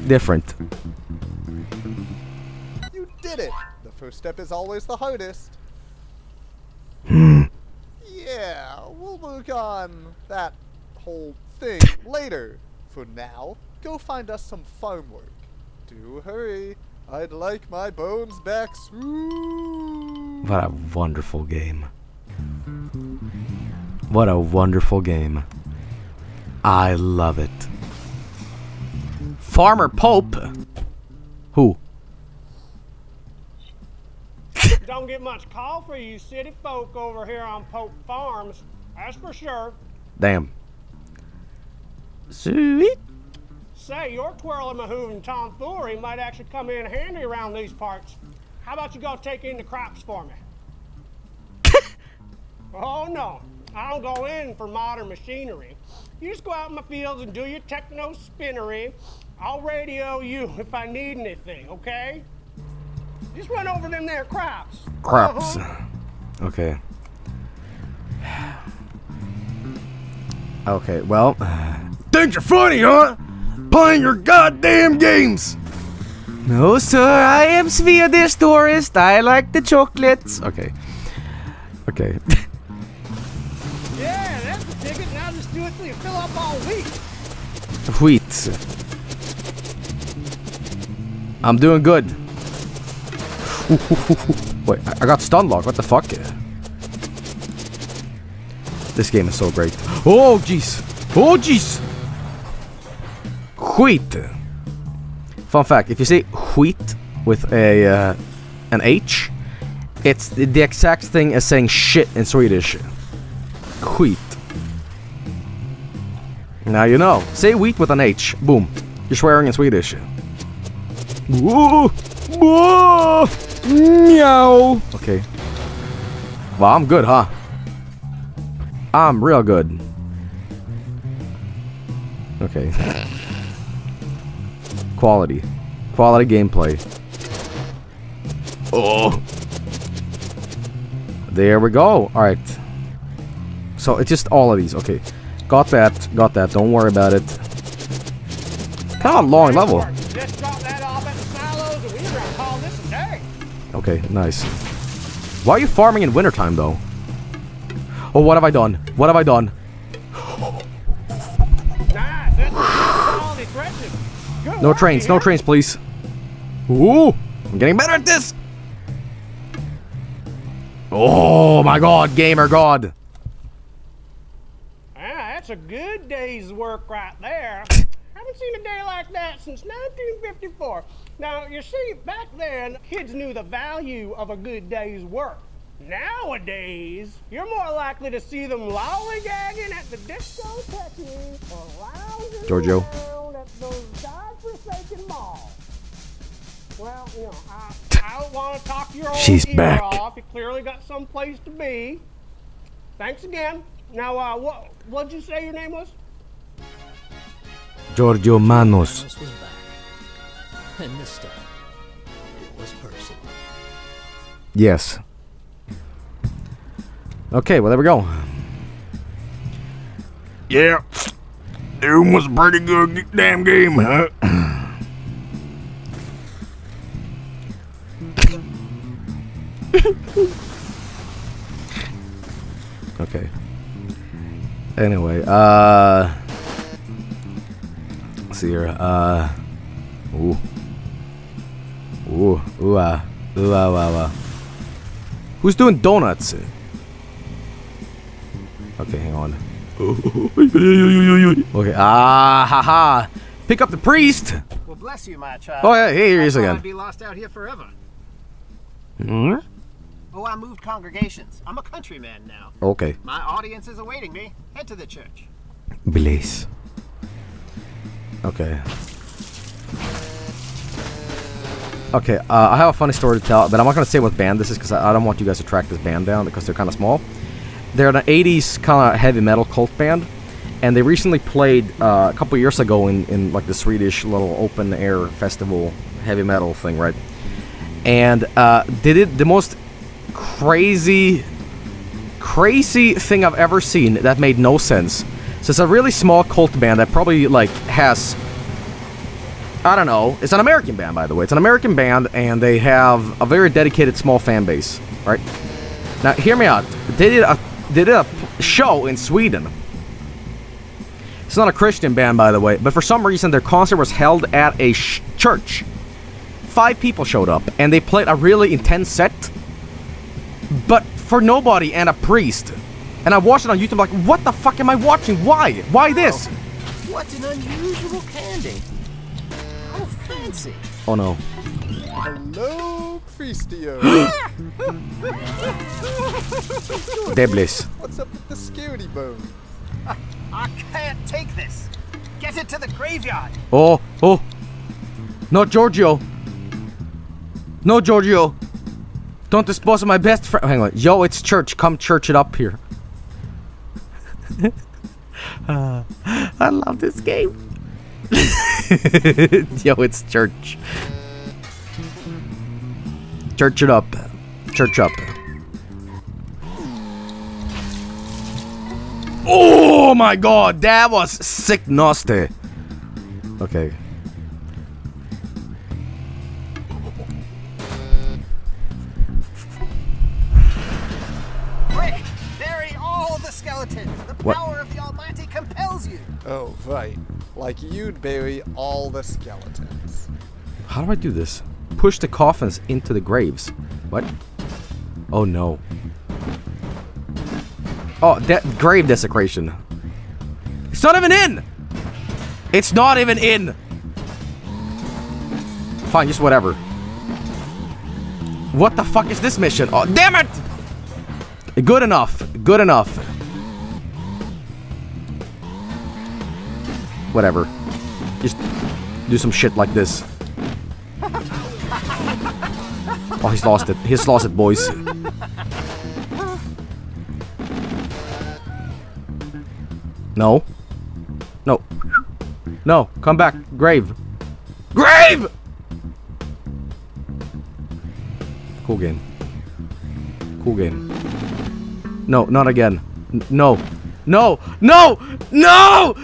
Different. You did it! The first step is always the hardest. Yeah, we'll work on that whole thing later. For now, go find us some farm work. Do hurry. I'd like my bones back soon. What a wonderful game. What a wonderful game. I love it. Farmer Pope? Who? Don't get much call for you city folk over here on Pope Farms. That's for sure. Damn. Sweet. Say, your twirling mahooving tomfoolery might actually come in handy around these parts. How about you go take in the crops for me? oh no, I don't go in for modern machinery. You just go out in my fields and do your techno spinnery. I'll radio you if I need anything, okay? Just run over them there crops. Crops. Uh-huh. Okay. Okay, well. Think you're funny, huh? Playing your goddamn games! No, sir, I am Swedish tourist. I like the chocolates. Okay. Okay. Yeah, that's the ticket. Now just do it till you fill up all week. Wheat. I'm doing good. Wait, I got stun lock. What the fuck? This game is so great. Oh, jeez. Oh, jeez. Wheat. Fun fact: If you say wheat with a uh, an H, it's the exact thing as saying shit in Swedish. Wheat. Now you know. Say wheat with an H. Boom. You're swearing in Swedish. Whoa! Meow! Okay. Well, I'm good, huh? I'm real good. Okay. Quality. Quality gameplay. Oh! There we go. Alright. So it's just all of these. Okay. Got that. Got that. Don't worry about it. Kind of a long level. Okay, nice. Why are you farming in wintertime, though? Oh, what have I done? What have I done? No trains, no trains, please. Ooh, I'm getting better at this. Oh my god, gamer god. Ah, that's a good day's work right there. Haven't seen a day like that since 1954. Now, you see, back then, kids knew the value of a good day's work. Nowadays, you're more likely to see them lollygagging at the discotheque or lounging Georgio. around at those godforsaken malls. Well, you know, I, I don't want to talk your old She's ear back. off. You clearly got someplace to be. Thanks again. Now, uh, what what'd you say your name was? Georgio Manos. Manos was back. And this time, it was personal. Yes. Okay, well there we go. Yeah. Doom was a pretty good damn game, huh? okay. Anyway, uh let's see here. Uh ooh. Ooh, ooh, ah, ooh, ah, wow, wow. Who's doing donuts? Okay, hang on. Okay, ah, haha. Pick up the priest. Well, bless you, my child. Oh, yeah, here he is again. I'd be lost out here forever. Hmm? Oh, I moved congregations. I'm a countryman now. Okay. My audience is awaiting me. Head to the church. Blaze. Okay. Okay, uh, I have a funny story to tell, but I'm not going to say what band this is because I, I don't want you guys to track this band down because they're kind of small. They're an 80s kind of heavy metal cult band, and they recently played uh, a couple years ago in, in like the Swedish little open air festival heavy metal thing, right? And uh, they did the most crazy crazy thing I've ever seen that made no sense. So it's a really small cult band that probably like has I don't know. It's an American band by the way. It's an American band and they have a very dedicated small fan base, right? Now hear me out. They did a they did a show in Sweden. It's not a Christian band by the way, but for some reason their concert was held at a church. Five people showed up and they played a really intense set but for nobody and a priest. And I watched it on YouTube like, what the fuck am I watching? Why? Why this? What an unusual candy. How fancy. Oh no. Hello, Christio. Deblis. What's up with the security bone? I can't take this. Get it to the graveyard. Oh, oh. No, Georgio. No, Georgio. Don't dispose of my best friend. Hang on. Yo, it's church. Come church it up here. Uh, I love this game. Yo, it's church. Church it up. Church up. Oh my god, that was sick nasty. Okay. Quick, bury all the skeletons. The What? power of the Almighty compels you. Oh, right. Like you'd bury all the skeletons. How do I do this? Push the coffins into the graves. What? Oh no. Oh, that grave desecration. It's not even in! It's not even in! Fine, just whatever. What the fuck is this mission? Oh, damn it! Good enough. Good enough. Whatever. Just do some shit like this. Oh, he's lost it. He's lost it, boys. No. No. No. Come back. Grave. Grave! Cool game. Cool game. No, not again. N- no. No! No! No!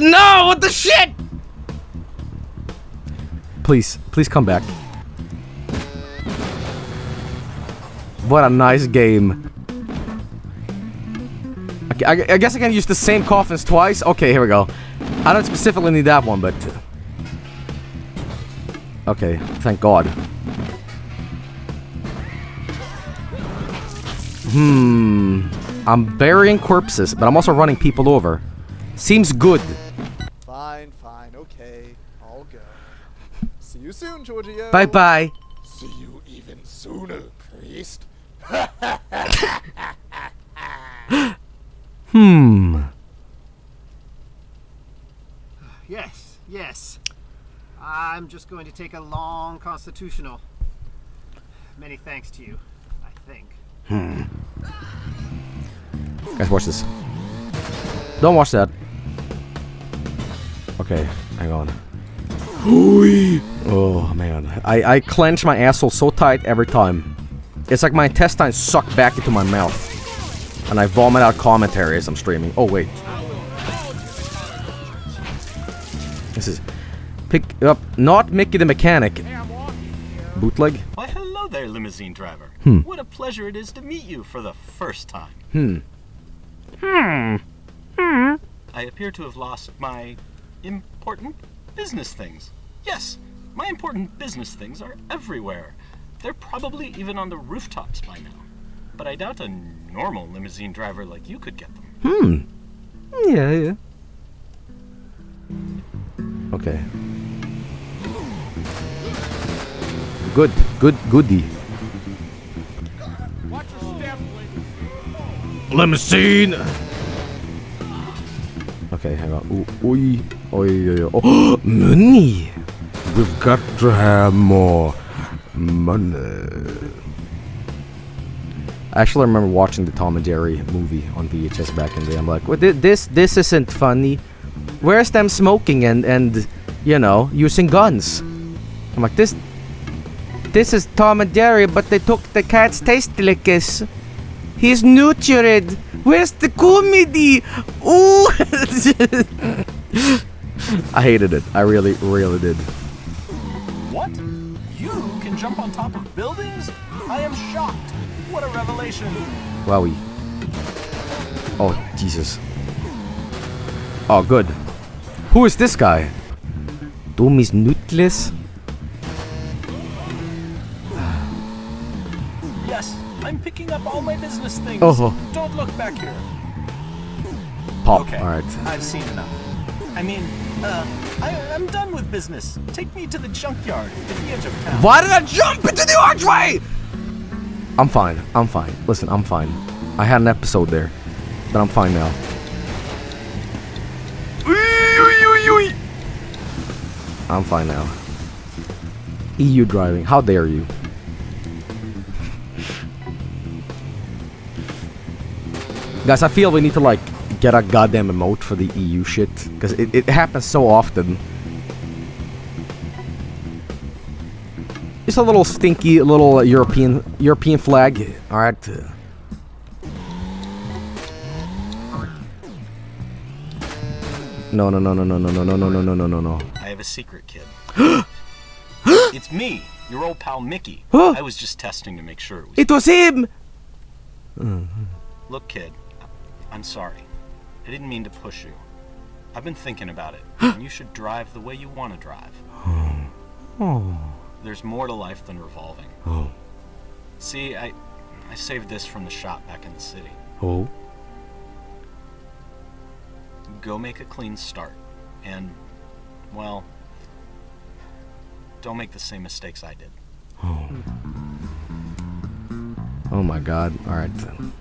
No! What the shit? Please, please come back. What a nice game. Okay, I, I guess I can use the same coffins twice. Okay, here we go. I don't specifically need that one, but... Okay, thank God. Hmm. I'm burying corpses, but I'm also running people over. Seems good. You soon, Georgio. Bye bye. See you even sooner, priest. Hmm. Yes, yes. I'm just going to take a long constitutional. Many thanks to you, I think. Hmm. Guys, watch this. Don't watch that. Okay, hang on. Oh man, I I clench my asshole so tight every time. It's like my intestines suck back into my mouth, and I vomit out commentary as I'm streaming. Oh wait, this is pick up not Mickey the mechanic. Bootleg. Why, hello there, limousine driver. Hmm. What a pleasure it is to meet you for the first time. Hmm. Hmm. Hmm. I appear to have lost my important business things. Yes, my important business things are everywhere. They're probably even on the rooftops by now. But I doubt a normal limousine driver like you could get them. Hmm. Yeah, yeah. Okay. Good, good, goody. Limousine! Okay, hang on. Ooh, oi, oi, oi, oi. Oh, money! We've got to have more money. I actually remember watching the Tom and Jerry movie on VHS back in the day. I'm like, well, this this isn't funny. Where's them smoking and and you know using guns? I'm like this. This is Tom and Jerry, but they took the cat's taste lickers. He's neutered. Where's the comedy? Ooh! I hated it. I really, really did. What? You can jump on top of buildings? I am shocked. What a revelation. Wowie. Oh, Jesus. Oh, good. Who is this guy? Dum is nutless? Yes, I'm picking up all my business things. Oh. Don't look back here. Pop. Okay. Alright. I've seen enough. I mean, uh, I, I'm done with business. Take me to the junkyard at the edge of town. Why did I jump into the archway? I'm fine. I'm fine. Listen, I'm fine. I had an episode there, but I'm fine now. I'm fine now. EU driving. How dare you? Guys, I feel we need to like get a goddamn emote for the EU shit because it, it happens so often. Just a little stinky little European European flag. All right. No, no, no, no, no, no, no, no, no, no, no, no, no, no. I have a secret, kid. it's me, your old pal Mickey. I was just testing to make sure it was. It was him. Look, kid, I'm sorry. I didn't mean to push you. I've been thinking about it, and you should drive the way you want to drive. Oh. oh. There's more to life than revolving. Oh. See, I, I saved this from the shop back in the city. Oh. Go make a clean start, and, well, don't make the same mistakes I did. Oh. Oh my god. Alright then.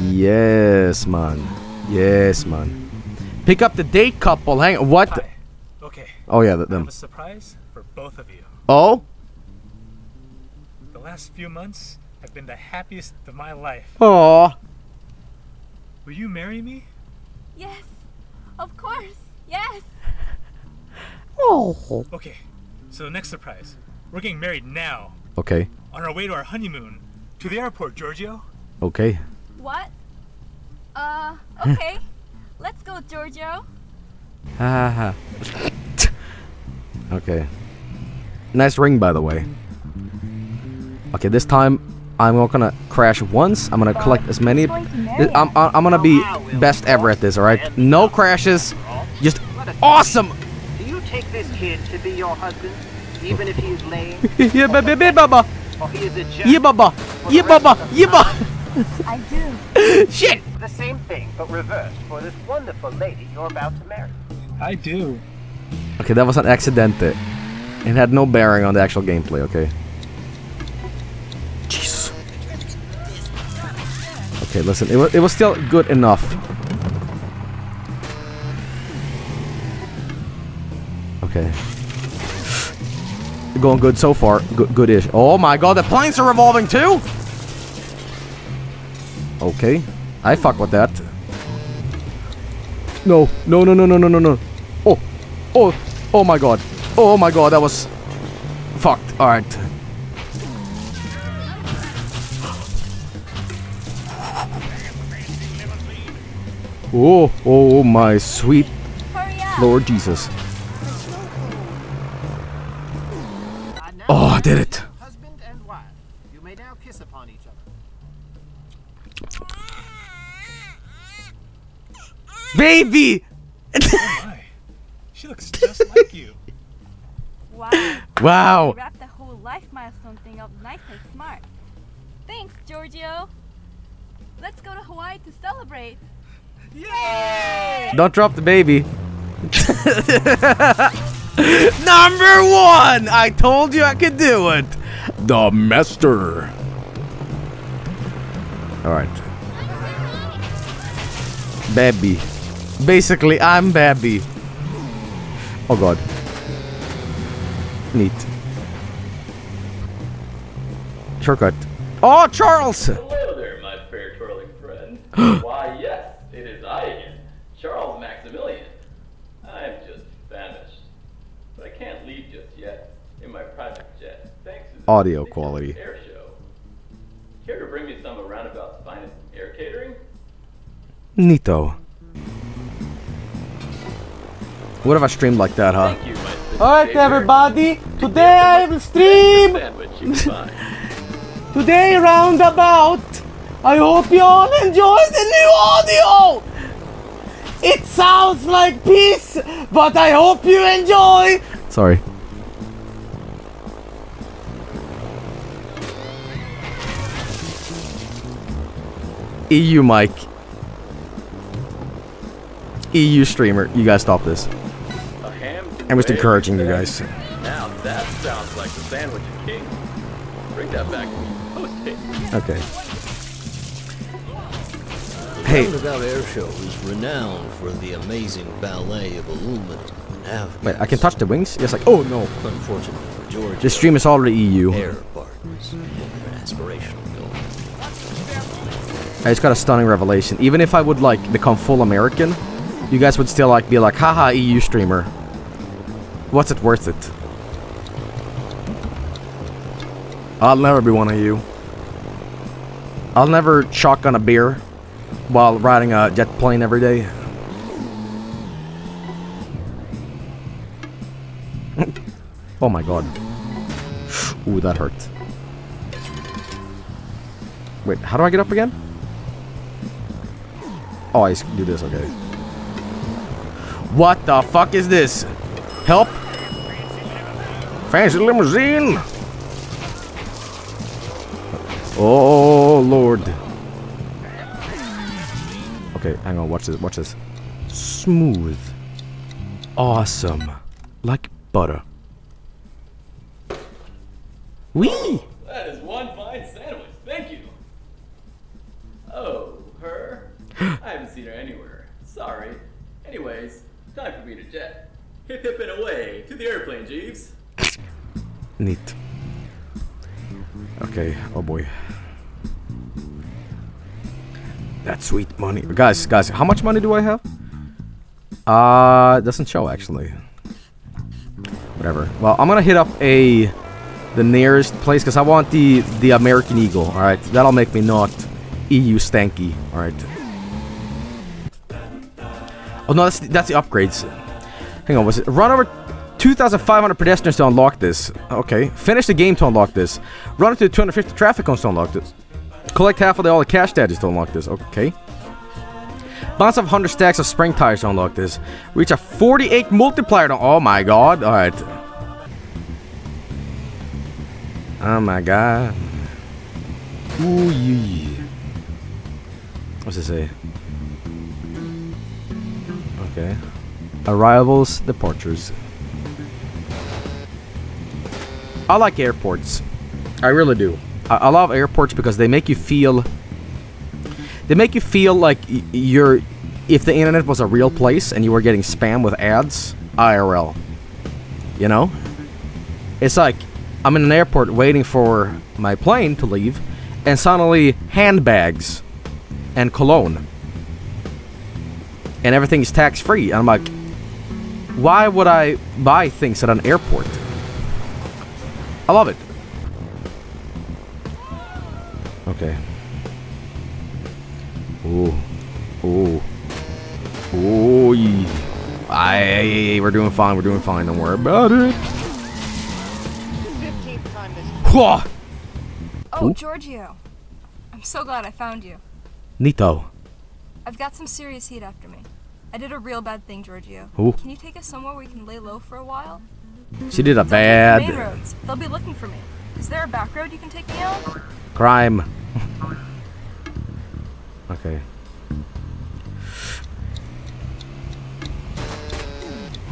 Yes, man. Yes, man. Pick up the date couple. Hang on. What? the- Okay. Oh, yeah, th- I them. have a surprise for both of you. Oh? The last few months have been the happiest of my life. Aw. Will you marry me? Yes, of course. Yes. Oh. Okay. So next surprise. We're getting married now. Okay. On our way to our honeymoon. To the airport, Georgio. Okay. What? Uh, okay. Let's go, Georgio. Ha ha. Okay. Nice ring, by the way. Okay, this time I'm not gonna crash once. I'm gonna collect as many. I'm, I'm, I'm gonna be best ever at this. All right, no crashes, just awesome. Do you take this kid to be your husband, even if he's lame? yeah, baby, baby, baba. Or he is a jerk? Yeah, baba. Yeah, baba. Yeah, baba. I do. Shit. The same thing, but reversed for this wonderful lady you're about to marry. I do. Okay, that was an accident. It had no bearing on the actual gameplay. Okay. Jesus. Okay, listen. It was it was still good enough. Okay. Going good so far. Good, good-ish. Oh my god, the planes are revolving too. Okay, I fuck with that. No, no, no, no, no, no, no, no. Oh, oh, oh my god. Oh my god, that was fucked. All right. Oh, oh my sweet Lord Jesus. Oh, I did it. Baby! She looks just like you. Wow. Wow. You wrapped the whole life milestone thing up nice and smart. Thanks, Georgio. Let's go to Hawaii to celebrate. Yay! Don't drop the baby. Number one! I told you I could do it. The master. Alright. Baby. Basically, I'm Babby. Oh god. Neat. Shortcut. Oh, Charles! Hello there, my fair twirling friend. Why, yes, it is I again, Charles Maximilian. I'm just famished, but I can't leave just yet in my private jet, thanks to the Audio quality. air show. Care to bring me some of Roundabout's finest air catering? Neato. What if I streamed like that, huh? You, Alright, everybody. Today I will stream. sandwich you can find. Today roundabout. I hope you all enjoy the new audio. It sounds like peace, but I hope you enjoy. Sorry. EU mic. EU streamer, you guys stop this. A ham I'm just encouraging you guys. Now that sounds like the sandwich king. Bring that back to me. Post haste. Okay. The Hey. Roundabout Air Show is renowned for the amazing ballet of aluminum and avgas. Wait, I can touch the wings? Yes, like, oh no. Unfortunately for George, This stream is already EU. air partners aspirational goal. I just got a stunning revelation. Even if I would like become full American, you guys would still like be like, haha, EU streamer. What's it worth it? I'll never be one of you. I'll never shotgun a beer while riding a jet plane every day. oh my god. Ooh, that hurt. Wait, how do I get up again? Oh, I do this, okay. What the fuck is this? Help! Fancy limousine! Oh, Lord. Okay, hang on, watch this, watch this. Smooth. Awesome. Like butter. Wee! That is one fine sandwich. Thank you. Oh, her? I haven't seen her anywhere. Sorry. Anyways, time for me to jet. Hip hip away to the airplane, Jeeves. Neat. Okay, oh boy. That sweet money. Guys, guys, how much money do I have? Uh, it doesn't show actually. Whatever. Well, I'm gonna hit up a the nearest place because I want the the American Eagle. All right, that'll make me not EU stanky. All right. Oh no, that's the, that's the upgrades. Hang on, was it run over 2,500 pedestrians to unlock this. Okay. Finish the game to unlock this. Run into 250 traffic cones to unlock this. Collect half of the, all the cash daddies to unlock this. Okay. Bounce off 100 stacks of spring tires to unlock this. Reach a 48 multiplier to- Oh my god. Alright. Oh my god. Ooh, yeah. What's it say? Okay. Arrivals, departures. I like airports. I really do. I, I love airports because they make you feel. They make you feel like you're. If the internet was a real place and you were getting spam with ads, IRL. You know? It's like I'm in an airport waiting for my plane to leave, and suddenly handbags and cologne. And everything is tax free. And I'm like, why would I buy things at an airport? I love it. Okay. Ooh. Ooh. Ooh. yee. Aye, we're doing fine. We're doing fine. Don't worry about it. Whoa. Oh, Ooh. Georgio. I'm so glad I found you. Nito. I've got some serious heat after me. I did a real bad thing, Georgio. Ooh. Can you take us somewhere we can lay low for a while? She did a Main bad roads. They'll be looking for me. Is there a back road you can take me on? crime. okay.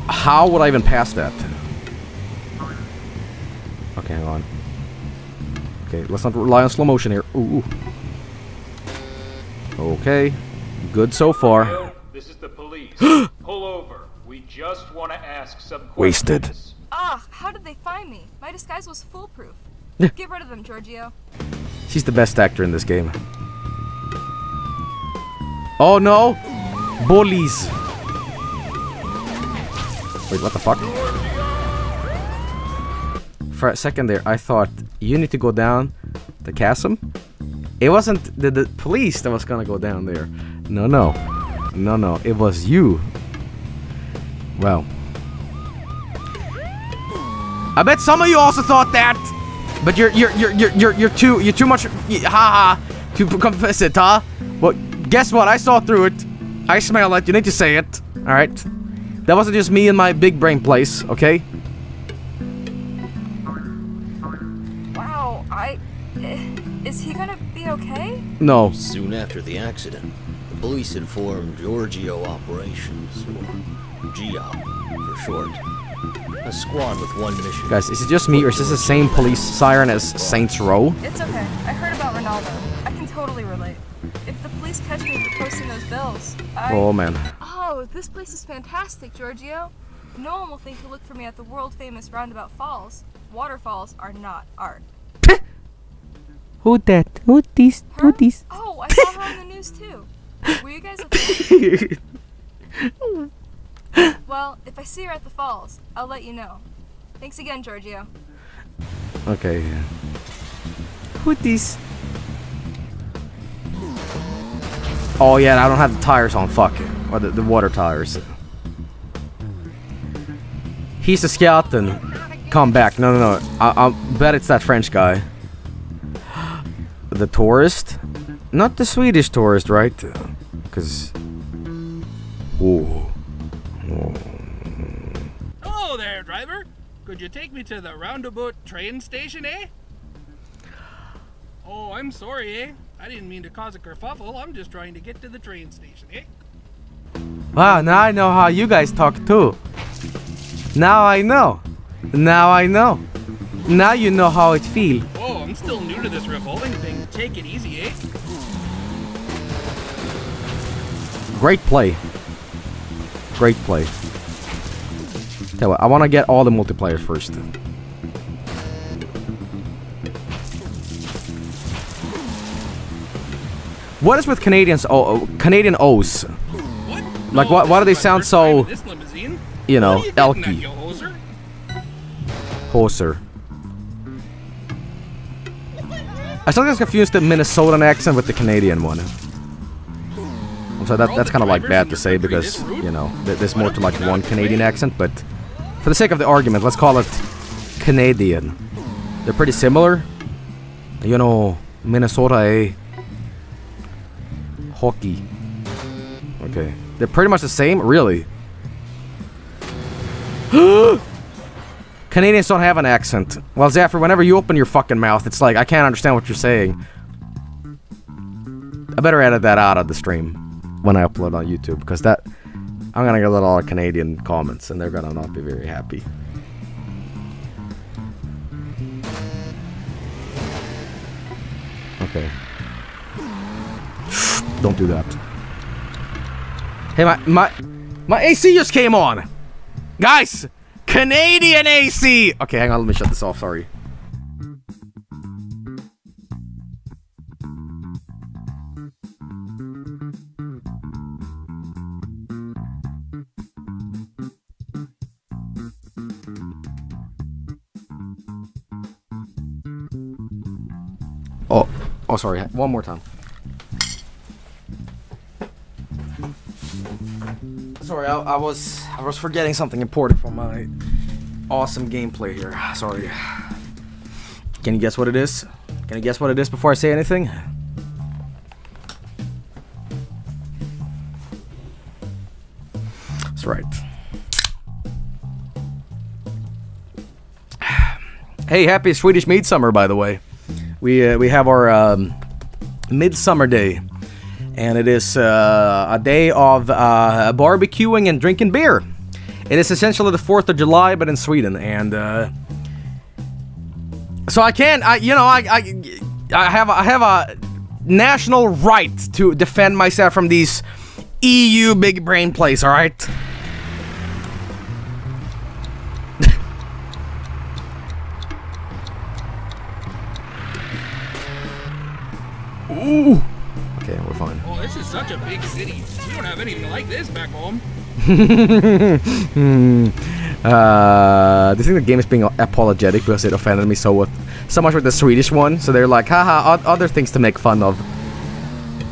How would I even pass that? Okay, hang on. Okay, let's not rely on slow motion here. Ooh. Okay. Good so far. This is the police. Pull over. We just want to ask some questions. Wasted. questions. Ah, how did they find me? My disguise was foolproof. Get rid of them, Georgio. She's the best actor in this game. Oh no! Bullies! Wait, what the fuck? For a second there, I thought you need to go down the chasm. It wasn't the, the police that was gonna go down there. No, no. No, no. It was you. Well. I bet some of you also thought that! But you're you're you're you're you're, you're too you're too much ha ha to confess it, huh? Well, guess what? I saw through it. I smell it. You need to say it. All right. That wasn't just me in my big brain place, okay? Wow, I. eh, Is he gonna be okay? No. Soon after the accident, the police informed Georgio Operations, or GOP for short. A squad with one mission. Guys, is it just me or is this the same police siren as Saints Row? It's okay. I heard about Ronaldo. I can totally relate. If the police catch me for posting those bills, I. Oh man. Oh, this place is fantastic, Georgio. No one will think to look for me at the world famous Roundabout Falls. Waterfalls are not art. Who that? Who this? Who this? Oh, I saw her on the news too. Were you guys a fan? well, if I see her at the falls, I'll let you know. Thanks again, Georgio. Okay. Who this? Oh yeah, I don't have the tires on. Fuck. it. Or the, the water tires. He's a skeleton. Come back. No, no, no. I, I bet it's that French guy. The tourist? Not the Swedish tourist, right? Because... Whoa. Hello there, driver. Could you take me to the roundabout train station, eh? Oh, I'm sorry, eh? I didn't mean to cause a kerfuffle. I'm just trying to get to the train station, eh? Wow, now I know how you guys talk too. Now I know. Now I know. Now you know how it feel. Great play. Great play. Tell you what, I want to get all the multiplayer first. What is with Canadians? Oh, Canadian O's. Like, why, why do they sound so, you know, What you elky? hoser? I sometimes confuse the Minnesotan accent with the Canadian one. So that, that's kind of like bad to say because, you know, th- there's more to like one Canadian accent, but For the sake of the argument, let's call it Canadian. They're pretty similar. You know, Minnesota, eh? Hockey. Okay. They're pretty much the same, really. Canadians don't have an accent. Well, Zaffer, whenever you open your fucking mouth, it's like, I can't understand what you're saying. I better edit that out of the stream when I upload on YouTube, because that... I'm gonna get a lot of Canadian comments, and they're gonna not be very happy. Okay. Don't do that. Hey, my my my AC just came on. Guys, Canadian AC. Okay, hang on. Let me shut this off. Sorry. Oh, sorry. One more time. Sorry, I, I was I was forgetting something important from my awesome gameplay here. Sorry. Can you guess what it is? Can you guess what it is before I say anything? That's right. Hey, happy Swedish Midsummer, by the way. We uh, we have our um, Midsummer Day, and it is uh, a day of uh, barbecuing and drinking beer. It is essentially the Fourth of July, but in Sweden, and uh, so I can't. I you know, I I I have I have a national right to defend myself from these EU big brain plays. All right. Ooh. Okay, we're fine. Oh, this is such a big city. We don't have anything like this back home. Hmm. uh, do you think the game is being apologetic because it offended me so with so much with the Swedish one? So they're like, haha, other things to make fun of.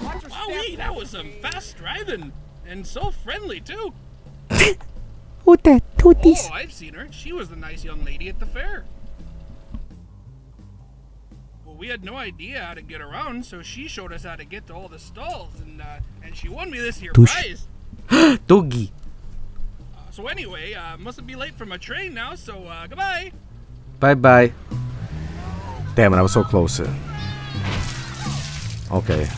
Wowee, that was some fast driving. And so friendly, too. Who that? Tooties. Oh, I've seen her. She was the nice young lady at the fair. Well, we had no idea how to get around, so she showed us how to get to all the stalls, and uh, and she won me this here Tush. prize. Doggy. Uh, so anyway, uh, mustn't be late for my train now, so uh, goodbye. Bye bye. Damn it, I was so close. Okay.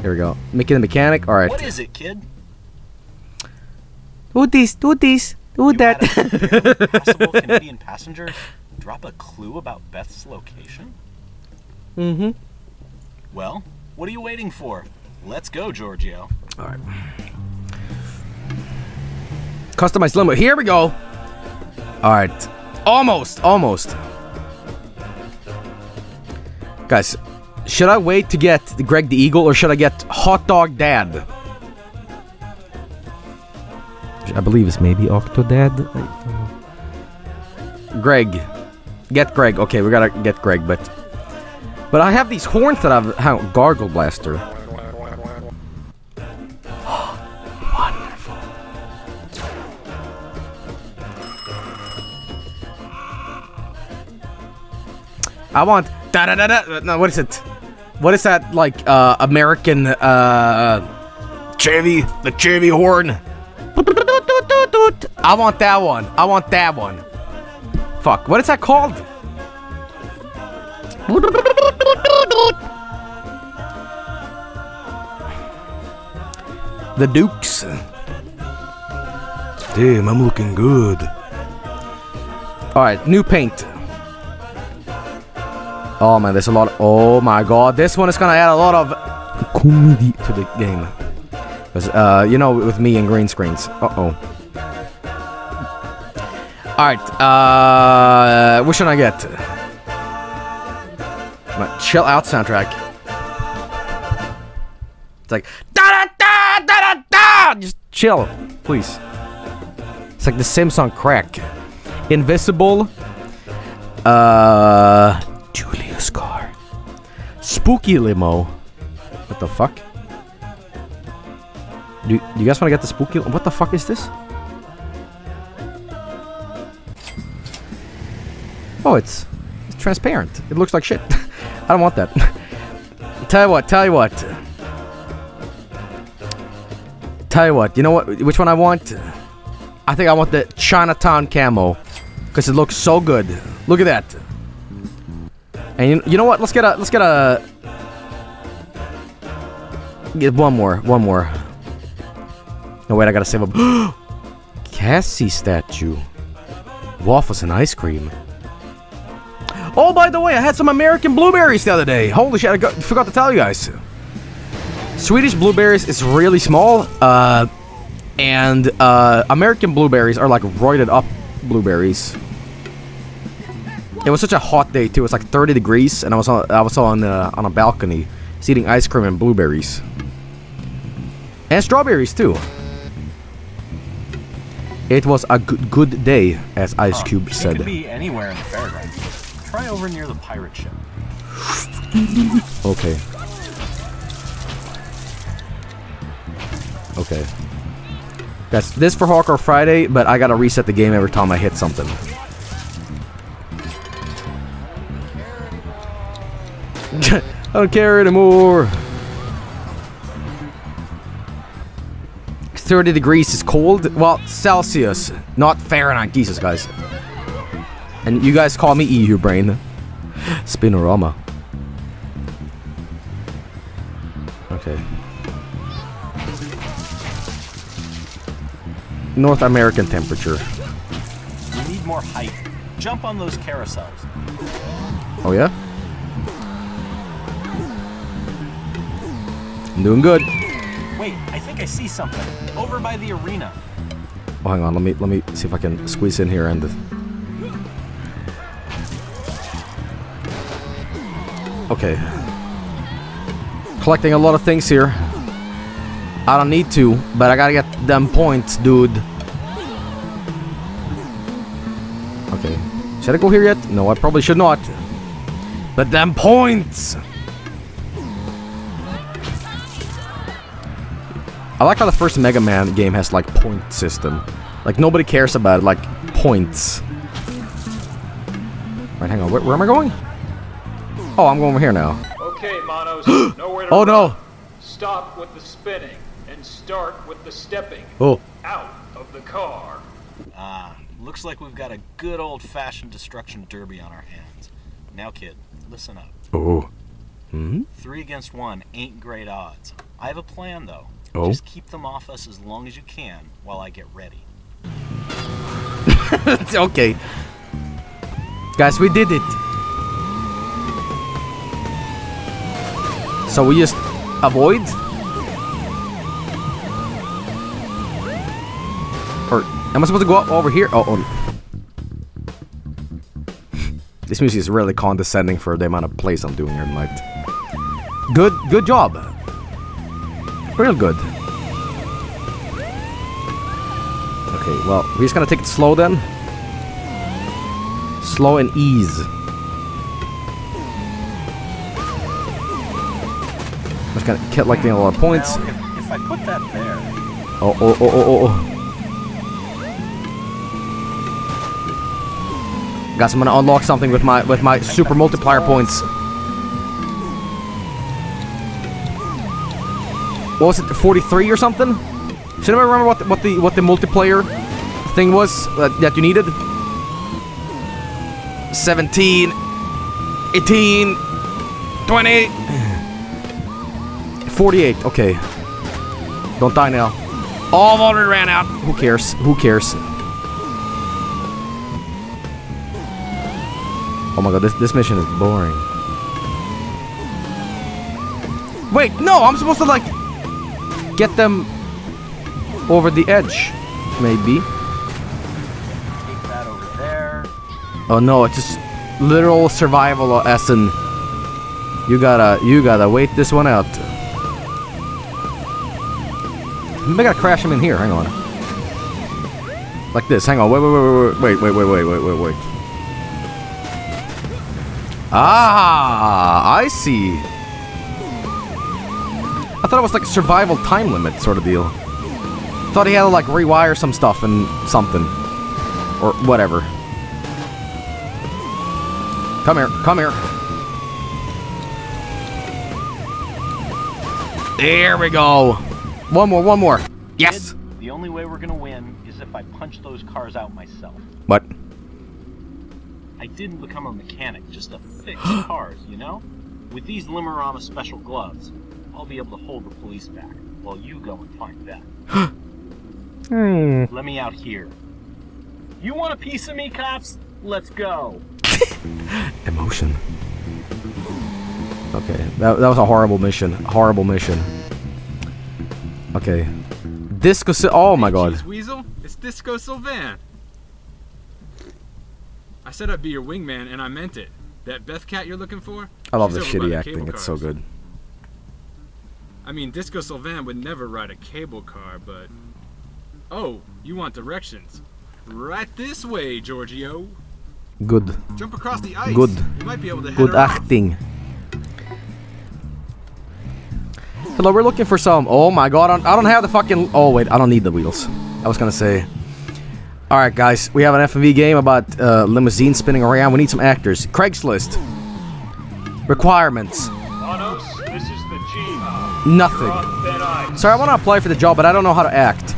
Here we go. Mickey the mechanic. All right. What is it, kid? Do this, do this, do that. Possible Canadian passenger drop a clue about Beth's location? mm-hmm. Well, what are you waiting for? Let's go, Georgio. All right. Customized limo. Here we go. All right. Almost. Almost. Guys, should I wait to get the Greg the Eagle or should I get Hot Dog Dad? Which I believe is maybe Octodad. Greg. Get Greg. Okay, we gotta get Greg, but. But I have these horns that I've. On, Gargle Blaster. I want da da da da. No, what is it? What is that like? Uh, American uh, Chevy, the Chevy horn. I want that one. I want that one. Fuck. What is that called? The Dukes. Damn, I'm looking good. All right, new paint. Oh man, there's a lot. oh my god, this one is gonna add a lot of comedy to the game. Because, uh, you know, with me and green screens. Uh oh. All right. Uh, what should I get? My chill out soundtrack. It's like da da da da da da. Just chill, please. It's like the Sims crack. Invisible. Uh, Julius car. Spooky limo. What the fuck? Do, do you guys want to get the spooky? What the fuck is this? Oh, it's, it's transparent. It looks like shit. I don't want that. tell you what, tell you what. Tell you what, you know what? Which one I want? I think I want the Chinatown camo. Because it looks so good. Look at that. And you, you know what? Let's get a, let's get a... Get one more, one more. No, wait, I gotta save up. Cassie statue. Waffles and ice cream. Oh, by the way, I had some American blueberries the other day. Holy shit, I got, forgot to tell you guys. Swedish blueberries is really small, uh, and uh, American blueberries are like roided up blueberries. It was such a hot day too. It was like 30 degrees, and I was on I was on uh, on a balcony, eating ice cream and blueberries, and strawberries too. It was a good, good day, as Ice Huh, Cube said. could be anywhere in the fairgrounds. Try over near the pirate ship. Okay. Okay. That's this for Hawker Friday, but I gotta reset the game every time I hit something. I don't care anymore. 30 degrees is cold. Well, Celsius, not Fahrenheit. Jesus, guys. And you guys call me EU brain. Spinorama. Okay. North American temperature. We need more height. Jump on those carousels. Oh yeah? I'm doing good. Wait, I think I see something. Over by the arena. Oh, hang on. Let me let me see if I can squeeze in here and. Okay. Collecting a lot of things here. I don't need to, but I gotta get them points, dude. Okay. Should I go here yet? No, I probably should not. But them points! I like how the first Mega Man game has like point system. Like nobody cares about it, like points. Right, hang on. Where, where am I going? Oh, I'm going over here now. Okay, Manos, nowhere to Oh run. no! Stop with the spinning and start with the stepping. Oh. Out of the car. Ah, looks like we've got a good old-fashioned destruction derby on our hands. Now, kid, listen up. Oh. Hmm? Three against one ain't great odds. I have a plan, though. Oh? Just keep them off us as long as you can while I get ready. okay. Guys, we did it. So we just avoid? Or am I supposed to go up over here? Oh, oh. This music is really condescending for the amount of plays I'm doing here tonight. Good, good job. Real good. Okay, well, we're just gonna take it slow then. Slow and ease. I'm just gonna keep collecting a lot of points. Now, if, if I put that there, Oh, oh, oh, oh, oh, oh. Guys, I'm gonna unlock something with my with my super multiplier points. What was it, 43 or something? Should I remember what the, what the what the multiplayer thing was that, that you needed? 17, 18, 20, 48. Okay. Don't die now. Oh, I've already ran out. Who cares? Who cares? Oh my god, this, this mission is boring. Wait, no, I'm supposed to like get them over the edge, maybe. take that over there. Oh no, it's just literal survival in you gotta you gotta wait this one out. Maybe I gotta crash him in here. Hang on. Like this. Hang on. Wait, wait, wait, wait, wait, wait, wait, wait, wait, wait, wait. Ah, I see. I thought it was like a survival time limit sort of deal. Thought he had to like rewire some stuff and something. Or whatever. Come here. Come here. There we go. One more. One more. Yes. Kid, the only way we're gonna win is if I punch those cars out myself. What? I didn't become a mechanic just to fix cars, you know? With these Limerama special gloves, I'll be able to hold the police back while you go and find them. Hmm. Let me out here. You want a piece of me, cops? Let's go. Emotion. Okay, that, that was a horrible mission. Horrible mission. Okay. Disco Si- Oh my god. Weasel, it's Disco Sylvan. I said I'd be your wingman, and I meant it. That Beth cat you're looking for? I love this shitty the acting. It's so good. I mean, Disco Sylvan would never ride a cable car, but. Oh, you want directions? Right this way, Georgio. Good. Jump across the ice. Good. You might be able to Good her off. Hello, we're looking for some. Oh my god, I don't, I don't have the fucking. Oh wait, I don't need the wheels. I was gonna say. All right, guys, we have an FMV game about uh, limousine spinning around. We need some actors. Craigslist. Requirements. Manos, this is the G. Nothing. You're on thin ice. Sorry, I want to apply for the job, but I don't know how to act.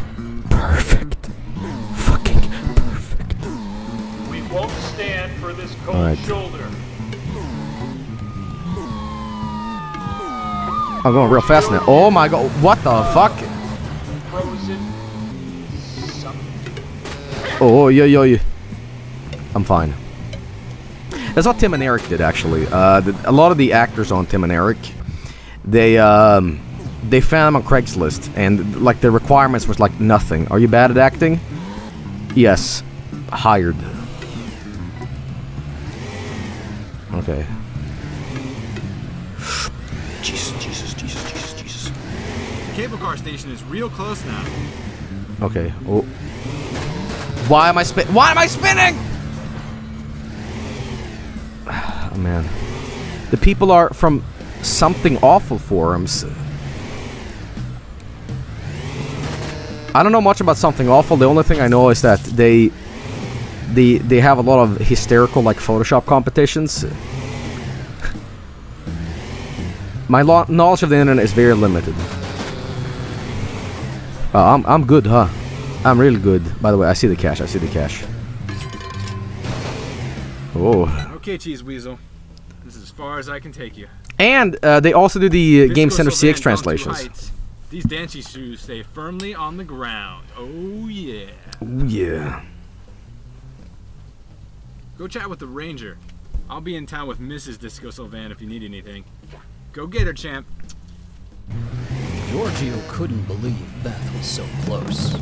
We won't stand for this cold Alright. shoulder. I'm going real fast now. Oh my god, what the fuck? Oh, yo, yo, yo. I'm fine. That's what Tim and Eric did, actually. Uh, the, a lot of the actors on Tim and Eric, they um, they found them on Craigslist, and like the requirements was like nothing. Are you bad at acting? Yes. Hired. Okay. Cable car station is real close now. Okay. Oh. Why am I spin? Why am I spinning? Oh, man. The people are from something awful forums. I don't know much about something awful. The only thing I know is that they they they have a lot of hysterical like Photoshop competitions. My knowledge of the internet is very limited. Uh, I'm I'm good, huh? I'm really good. By the way, I see the cash. I see the cash. Oh. Okay, Cheese Weasel. This is as far as I can take you. And uh, they also do the uh, Game Center CX translations. These dancey shoes stay firmly on the ground. Oh yeah. Ooh, yeah. Go chat with the ranger. I'll be in town with Mrs. Disco Sylvan if you need anything. Go get her, champ. Georgio couldn't believe Beth was so close.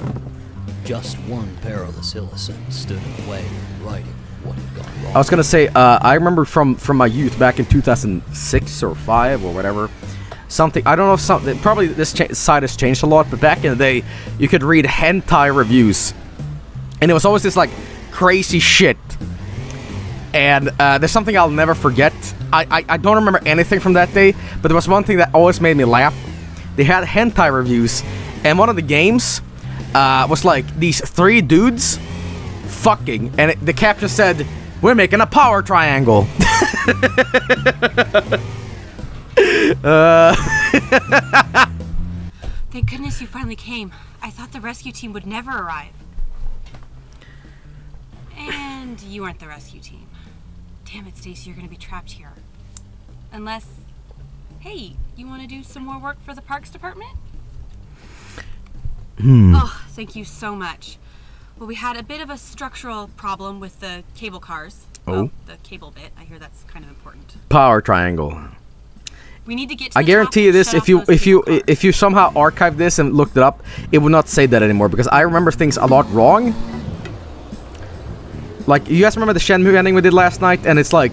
Just one perilous innocent stood in the way of righting what had gone wrong. I was gonna say, uh, I remember from from my youth back in 2006 or five or whatever, something. I don't know if something. Probably this site has changed a lot, but back in the day, you could read hentai reviews, and it was always this like crazy shit. And uh, there's something I'll never forget. I, I I don't remember anything from that day, but there was one thing that always made me laugh. They had hentai reviews, and one of the games uh, was like these three dudes fucking, and it, the caption said, "We're making a power triangle." uh, Thank goodness you finally came. I thought the rescue team would never arrive. And you aren't the rescue team. Damn it, Stacy, you're gonna be trapped here. Unless, hey, you want to do some more work for the Parks Department? Hmm. Oh, thank you so much. Well, we had a bit of a structural problem with the cable cars. Oh. Well, the cable bit. I hear that's kind of important. power triangle. We need to get to I guarantee you this: if you if you if you somehow archived this and looked it up, it would not say that anymore because I remember things a lot wrong. Like you guys remember the Shenmue ending we did last night, and it's like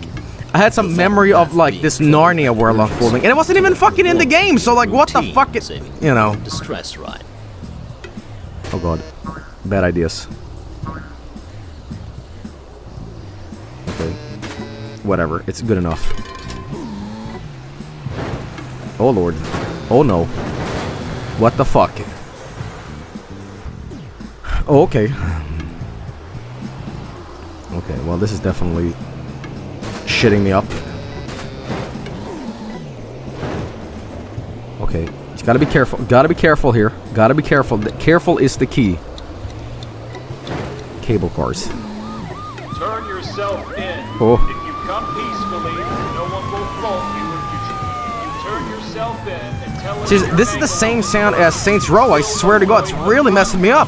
I had some memory of like this Narnia world unfolding, and it wasn't even fucking in the game. So like, what the fuck? It, you know? Distress ride. Oh god, bad ideas. Okay, whatever. It's good enough. Oh lord. Oh no. What the fuck? Oh, okay. Okay, well this is definitely shitting me up. Okay, you gotta be careful. Gotta be careful here. Gotta be careful. The- Careful is the key. Cable cars. Turn yourself in. Oh. If you come peacefully, no one will fault you if you, tr- you turn yourself in and tell us See, this is the same sound as Saints Row. I swear to God, it's really messing me up.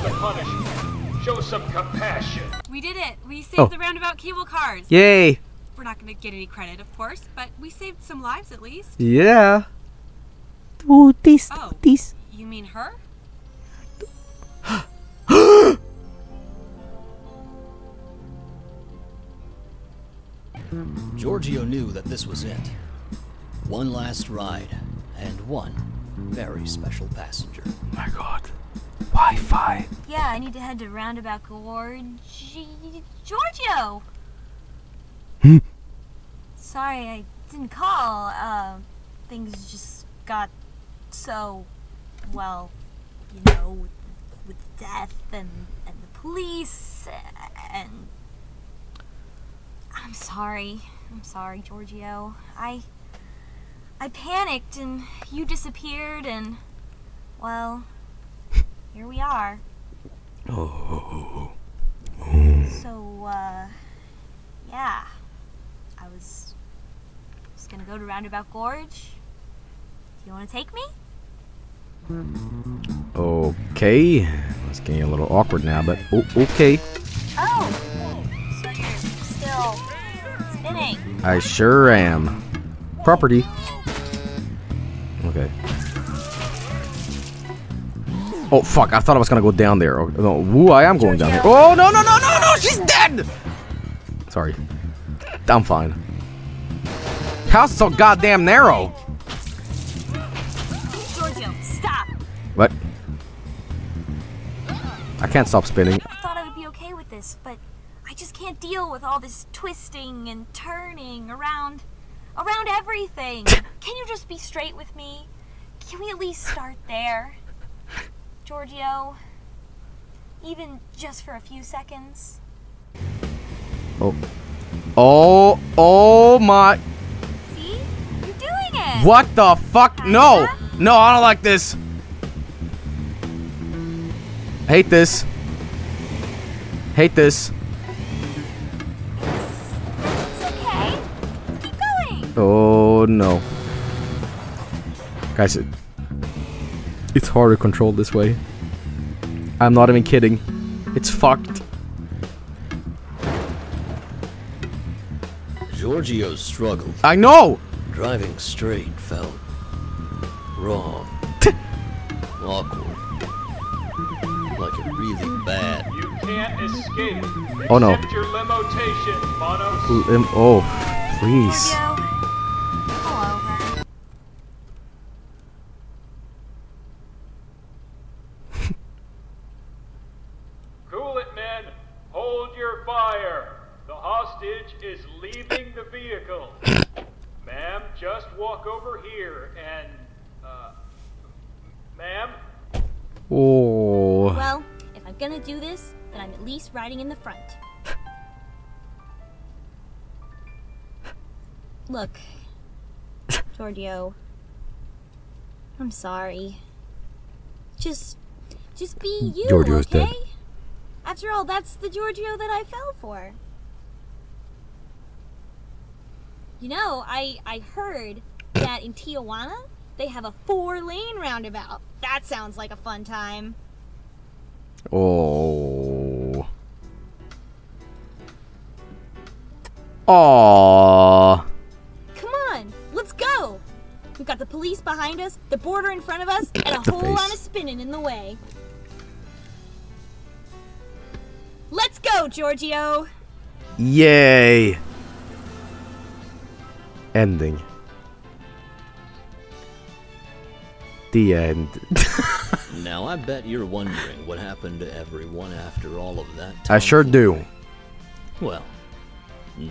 Show some compassion. We did it. We saved Oh. the roundabout cable cars. Yay. We're not going to get any credit, of course, but we saved some lives at least. Yeah. Oh, this, Oh, this. you mean her? Georgio knew that this was it. One last ride, and one very special passenger. My god. Wi-Fi. Yeah, I need to head to Roundabout Gorge. Georgio! Hmm. Sorry, I didn't call. Uh, things just got so, well, you know, with, with death and, and the police and. I'm sorry. I'm sorry, Georgio. I. I panicked and you disappeared and. Well, here we are. Oh. So, uh, yeah. I was just gonna go to Roundabout Gorge. Do you wanna take me? Okay. It's getting a little awkward now, but oh, okay. Oh! So you're still spinning. I sure am. Property. Okay. Oh fuck! I thought I was gonna go down there. Oh, no, woo! I am going down here. Oh no no no no no! She's dead. Sorry. I'm fine. House is so goddamn narrow. Georgio, stop! What? I can't stop spinning. I thought I would be okay with this, but I just can't deal with all this twisting and turning around around everything. Can you just be straight with me? Can we at least start there? Georgio, even just for a few seconds. Oh. Oh. Oh my. See? You're doing it. What the fuck? No. No, I don't like this. Hate this. Hate this. Okay. Oh no. Guys, it, it's hard to control this way. I'm not even kidding. It's fucked. Georgio struggled. I know! Driving straight felt wrong. Awkward. Like a really bad. You can't escape. Oh, no. Your limitation, Manos. Ooh, um, oh, please. All over. Cool it, men. Hold your fire. The hostage is just walk over here and, uh, ma'am? Oh. Well, if I'm gonna do this, then I'm at least riding in the front. Look, Georgio. I'm sorry. Just, just be you, Georgio's okay? dead. After all, that's the Georgio that I fell for. You know, I I heard that in Tijuana they have a four-lane roundabout. That sounds like a fun time. Oh. Aww. Come on, let's go. We've got the police behind us, the border in front of us, and a whole face. lot of spinning in the way. Let's go, Georgio. Yay. Ending. The end. Now I bet you're wondering what happened to everyone after all of that. I sure do. Well,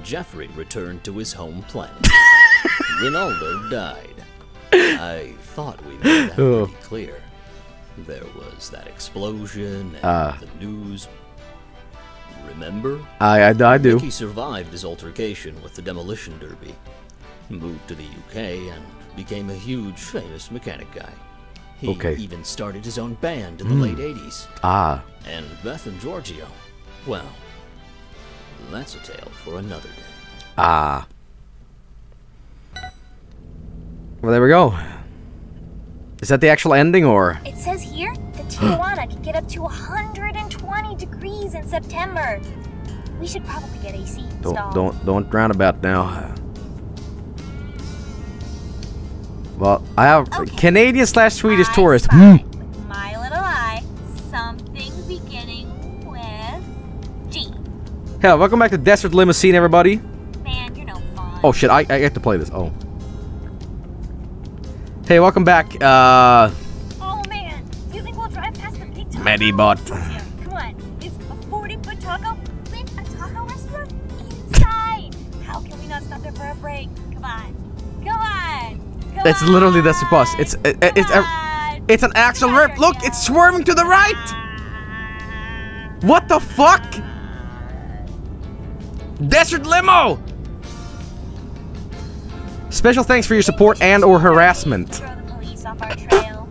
Jeffrey returned to his home planet. Rinaldo died. I thought we made that Oh. pretty clear. There was that explosion and Ah. the news Remember? I, I, I do. He survived his altercation with the demolition derby, moved to the UK, and became a huge famous mechanic guy. He Okay. even started his own band in the Hmm. late 80s. Ah. And Beth and Georgio, well, that's a tale for another day. Ah. Well, there we go. Is that the actual ending, or? It says here the Tijuana can get up to 120 degrees in September. We should probably get AC Don't don't don't roundabout now. Well, I have Canadian slash Swedish tourist. Hmm. My little eye, something beginning with G. Hell, welcome back to Desert Limousine, everybody. Man, you're no fun. Oh shit, I I have to play this. Oh. Hey, welcome back. Uh, Oh man, do you think we'll drive past the big taco? Medibot. It's literally that's the bus. It's it, it- it's a, it's an axle rip. Look, it's swerving to the right. What the fuck? Desert limo. Special thanks for your support and or harassment. police off our trail.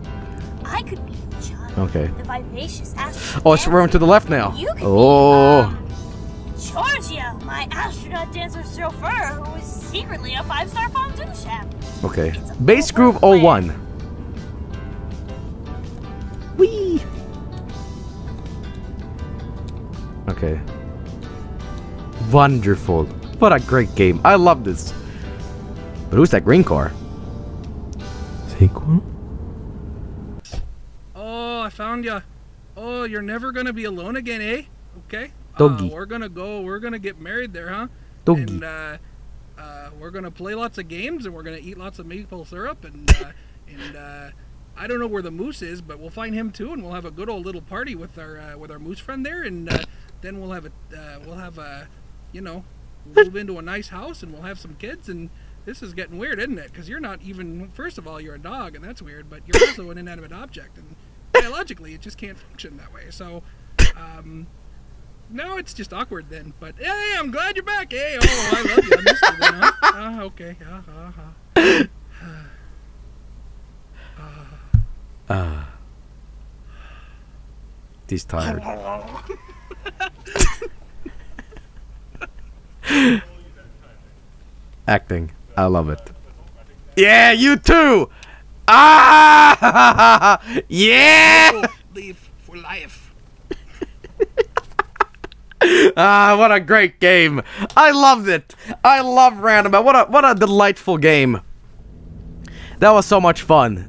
I could be Johnny, Okay. the vivacious astronaut. Oh, it's swerving to the left now. You could be, Oh. Um, Georgio, my astronaut dancer chauffeur, who is secretly a five-star fondue chef. Okay. Bass Groove 01. Whee! Okay. Wonderful. What a great game. I love this. But who's that green car? Sequel? Oh, I found ya. Oh, you're never gonna be alone again, eh? Okay. Doggy. Uh, we're gonna go. We're gonna get married there, huh? Doggy. And uh, uh, we're gonna play lots of games, and we're gonna eat lots of maple syrup, and uh, and uh, I don't know where the moose is, but we'll find him too, and we'll have a good old little party with our uh, with our moose friend there, and uh, then we'll have a uh, we'll have a you know move into a nice house, and we'll have some kids, and this is getting weird, isn't it? Because you're not even first of all you're a dog, and that's weird, but you're also an inanimate object, and biologically it just can't function that way. So. Um, no, it's just awkward then. But hey, I'm glad you're back. Hey, oh, I love you. I missed you then, huh? Ah, okay. Ah, ah, ah. Ah. He's tired. Acting. I love it. Yeah, you too! Ah! yeah! Leave for life. Ah, what a great game! I loved it. I love Roundabout. What a what a delightful game. That was so much fun.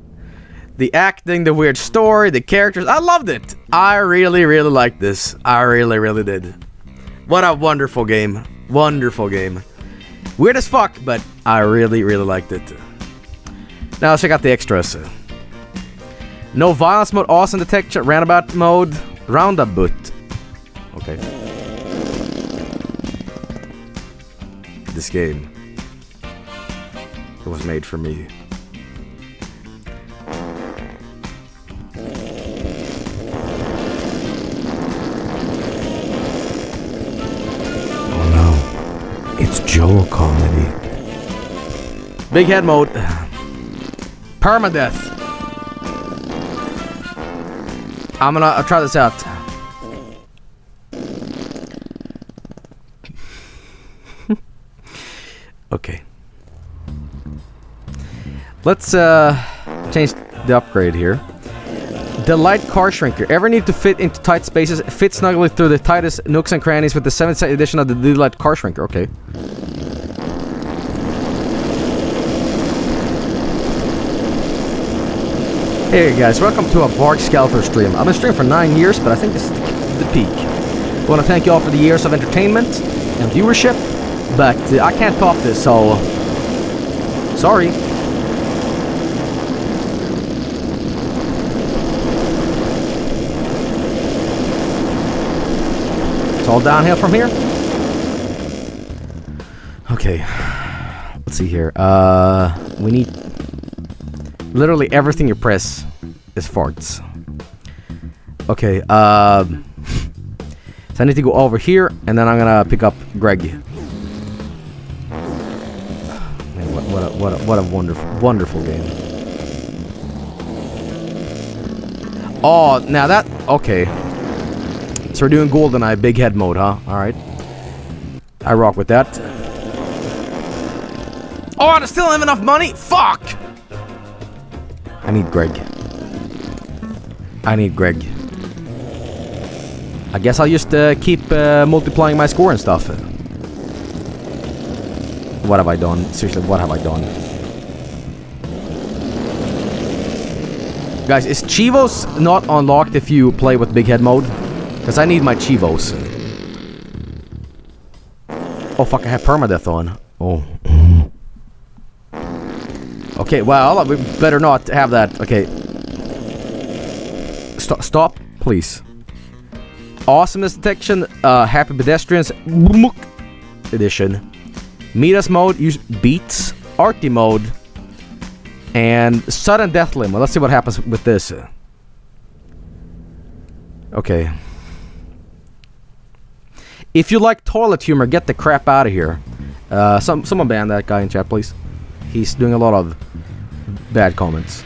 The acting, the weird story, the characters. I loved it. I really, really liked this. I really, really did. What a wonderful game. Wonderful game. Weird as fuck, but I really, really liked it. Now let's check out the extras. No violence mode, awesome detection, roundabout mode, roundabout. Okay. This game. It was made for me. Oh no. It's Joel comedy. Big head mode. Permadeath. I'm gonna I'll try this out. Okay. Let's uh change the upgrade here. The light car shrinker. Ever need to fit into tight spaces? Fit snugly through the tightest nooks and crannies with the 7th edition of the Light car shrinker. Okay. Hey guys, welcome to a Vargskelethor stream. I've been streaming for 9 years, but I think this is the, the peak. I want to thank you all for the years of entertainment and viewership, but uh, I can't top this, so... Sorry. It's all downhill from here. Okay. Let's see here. Uh, we need literally everything you press is farts. Okay. Um, So I need to go over here, and then I'm gonna pick up Greg. What, a, what, a, what a wonderful, wonderful game. Oh, now that... Okay. So we're doing GoldenEye big head mode, huh? Alright. I rock with that. Oh, I still have enough money? Fuck! I need Greg. I need Greg. I guess I'll just uh, keep uh, multiplying my score and stuff. What have I done? Seriously, what have I done? Guys, is Chivos not unlocked if you play with big head mode? Because I need my Chivos. Oh fuck, I have permadeath on. Oh. Okay, well, we better not have that. Okay. Stop, stop, please. Awesomeness detection, uh, happy pedestrians, edition. Meet mode, use beats, arty mode, and sudden death limo. Let's see what happens with this. Okay. If you like toilet humor, get the crap out of here. Uh, some someone ban that guy in chat, please. He's doing a lot of bad comments.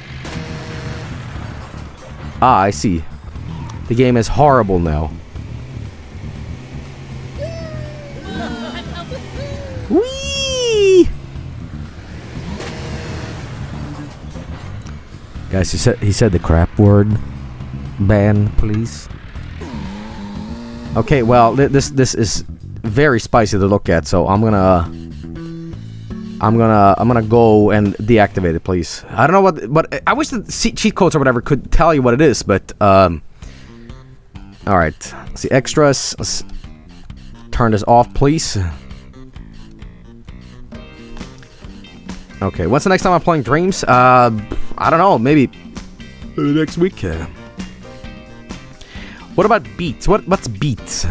Ah, I see. The game is horrible now. Guys, he said he said the crap word. Ban, please. Okay, well, th this this is very spicy to look at, so I'm gonna I'm gonna I'm gonna go and deactivate it, please. I don't know what, but I wish the cheat codes or whatever could tell you what it is, but um. All right, let's see extras. Let's turn this off, please. Okay, what's the next time I'm playing Dreams? Uh, I don't know, maybe next week. What about Beats? What what's Beats?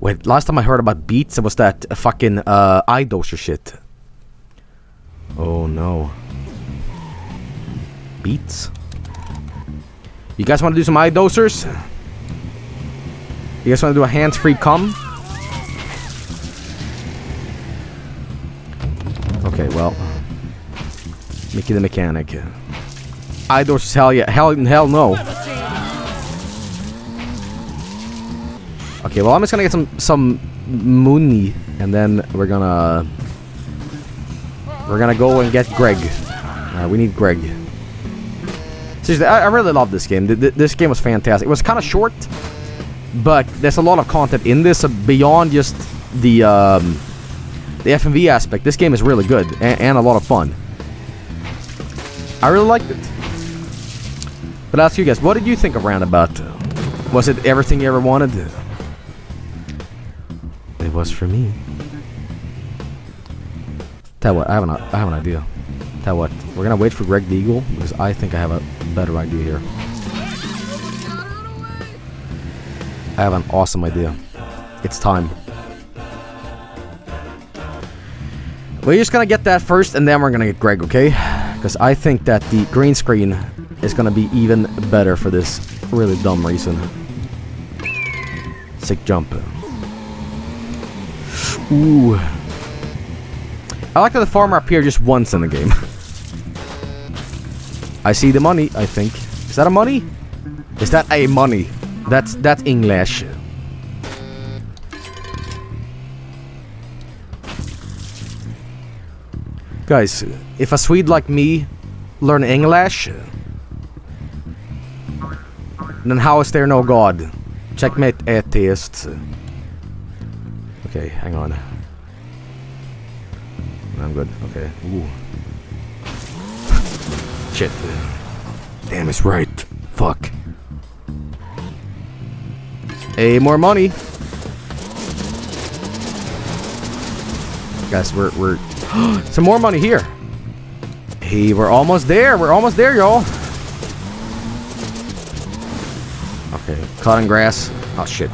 Wait, last time I heard about Beats, it was that fucking uh, iDoser shit. Oh no. Beats? You guys want to do some iDosers? You guys want to do a hands-free cum? Okay, well. Mickey the Mechanic. iDosers, hell yeah. Hell, hell no. Okay, well, I'm just gonna get some some Mooney, and then we're gonna we're gonna go and get Greg. Uh, we need Greg. Seriously, I, I really love this game. Th this game was fantastic. It was kind of short, but there's a lot of content in this uh, beyond just the um, the FMV aspect. This game is really good and, and a lot of fun. I really liked it. But I'll ask you guys, what did you think of Roundabout? Was it everything you ever wanted? It was for me. Tell what, I have an I have an idea. Tell what, we're gonna wait for Greg the Eagle because I think I have a better idea here. I have an awesome idea. It's time. We're just gonna get that first, and then we're gonna get Greg, okay? Because I think that the green screen is gonna be even better for this really dumb reason. Sick jump. Ooh. I like that the farmer appeared just once in the game. I see the money, I think. Is that a money? Is that a money? That's that's English. Guys, if a Swede like me learn English, then how is there no God? Checkmate atheist. Okay, hang on. I'm good. Okay. Ooh. Shit. Damn, it's right. Fuck. Hey, more money. Guys, we're we're some more money here. We're almost there. We're almost there, y'all. Okay, cutting grass. Oh shit.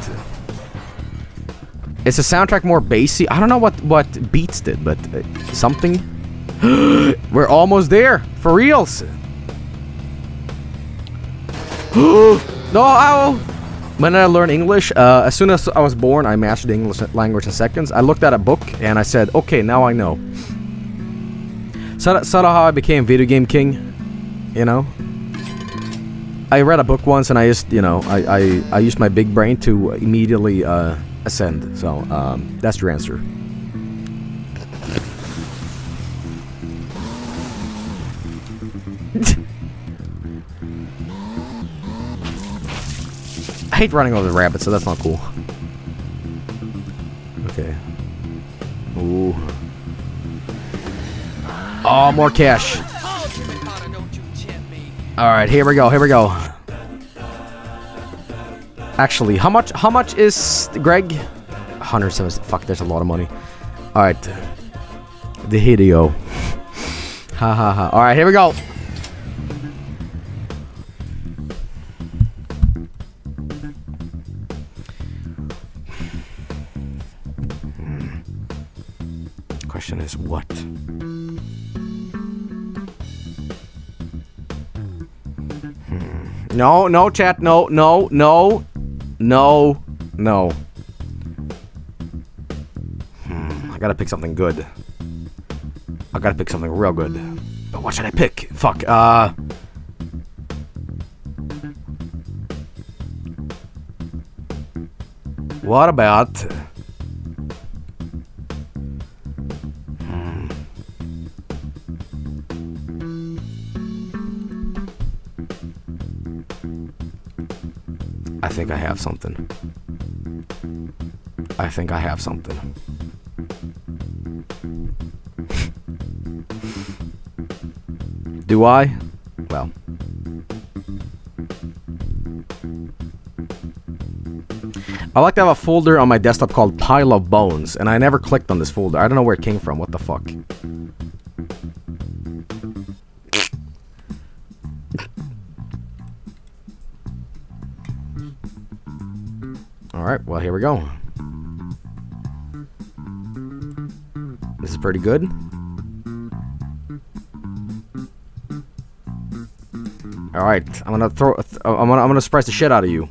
Is the soundtrack more bassy? I don't know what what Beats did, but uh, something. We're almost there, for reals. no, ow! when I learned English, uh, as soon as I was born, I mastered the English language in seconds. I looked at a book and I said, okay, now I know. So of how I became video game king, you know? I read a book once and I just, you know, I, I, I used my big brain to immediately uh, ascend. So, um, that's your answer. I hate running over the rabbit, so that's not cool. Okay. Ooh. Oh, more cash. Alright, here we go, here we go. Actually, how much how much is Greg? 170 fuck, there's a lot of money. Alright. The Hideo. Ha ha ha. Alright, here we go. No, no, chat, no, no, no, no, no. Hmm, I gotta pick something good. I gotta pick something real good. But what should I pick? Fuck, uh... What about... think I have something. I think I have something. Do I? Well. I like to have a folder on my desktop called Pile of Bones, and I never clicked on this folder. I don't know where it came from. What the fuck? Alright, well, here we go. This is pretty good. All right, I'm gonna throw. I'm gonna. I'm gonna surprise the shit out of you.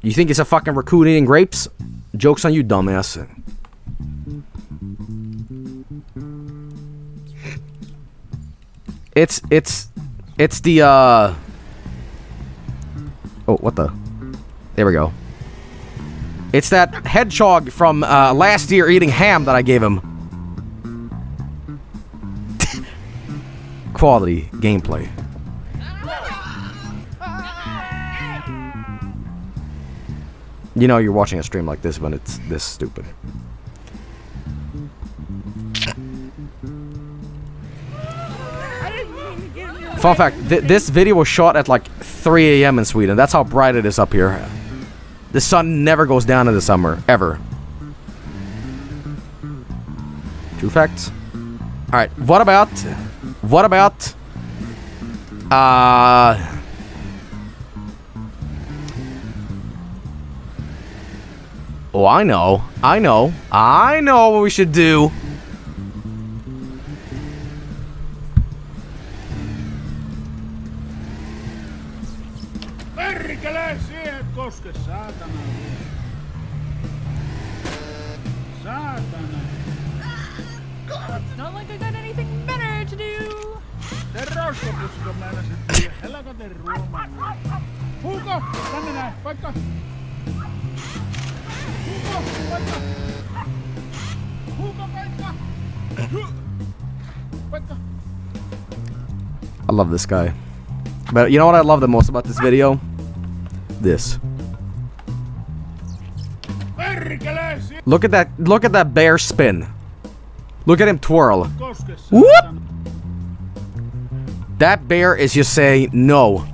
You think it's a fucking raccoon eating grapes? Jokes on you, dumbass. It's it's it's the uh. Oh, what the? There we go. It's that hedgehog from uh, last year eating ham that I gave him. Quality gameplay. You know you're watching a stream like this when it's this stupid. Fun fact, th this video was shot at like 3 a.m. in Sweden. That's how bright it is up here. The sun never goes down in the summer, ever. True facts. Alright, what about... What about... Uh... Oh, I know. I know. I know what we should do. Sitten? Huuko, tänne näin, paikka. Huuko, paikka. Huuko, paikka. Paikka. I love this guy. But you know what I love the most about this video? This. Look at that look at that bear spin. Look at him twirl. Whoop! That bear is just saying no.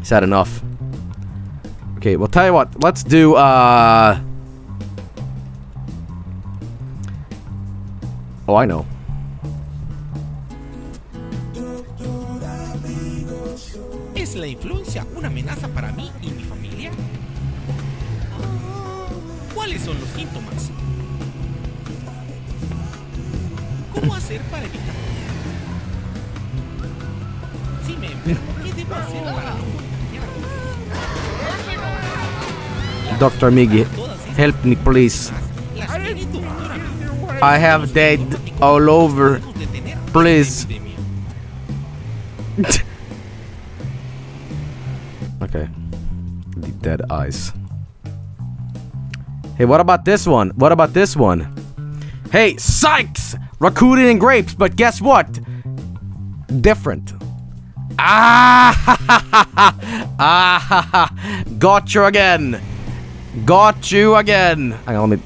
Is that enough? Okay, well tell you what, let's do uh Oh I know. ¿Es la influencia una amenaza para mí y mi familia? ¿Cuáles son los síntomas? ¿Cómo hacer para evitar? me enfermo. ¿Qué te pasa? Dr. Miggy, help me please. I have dead all over. Please. okay. The dead eyes. Hey, what about this one? What about this one? Hey, Sykes! Rakuten and grapes, but guess what? Different. Ah! ah! Got you again! Got you again! Hang on, let me...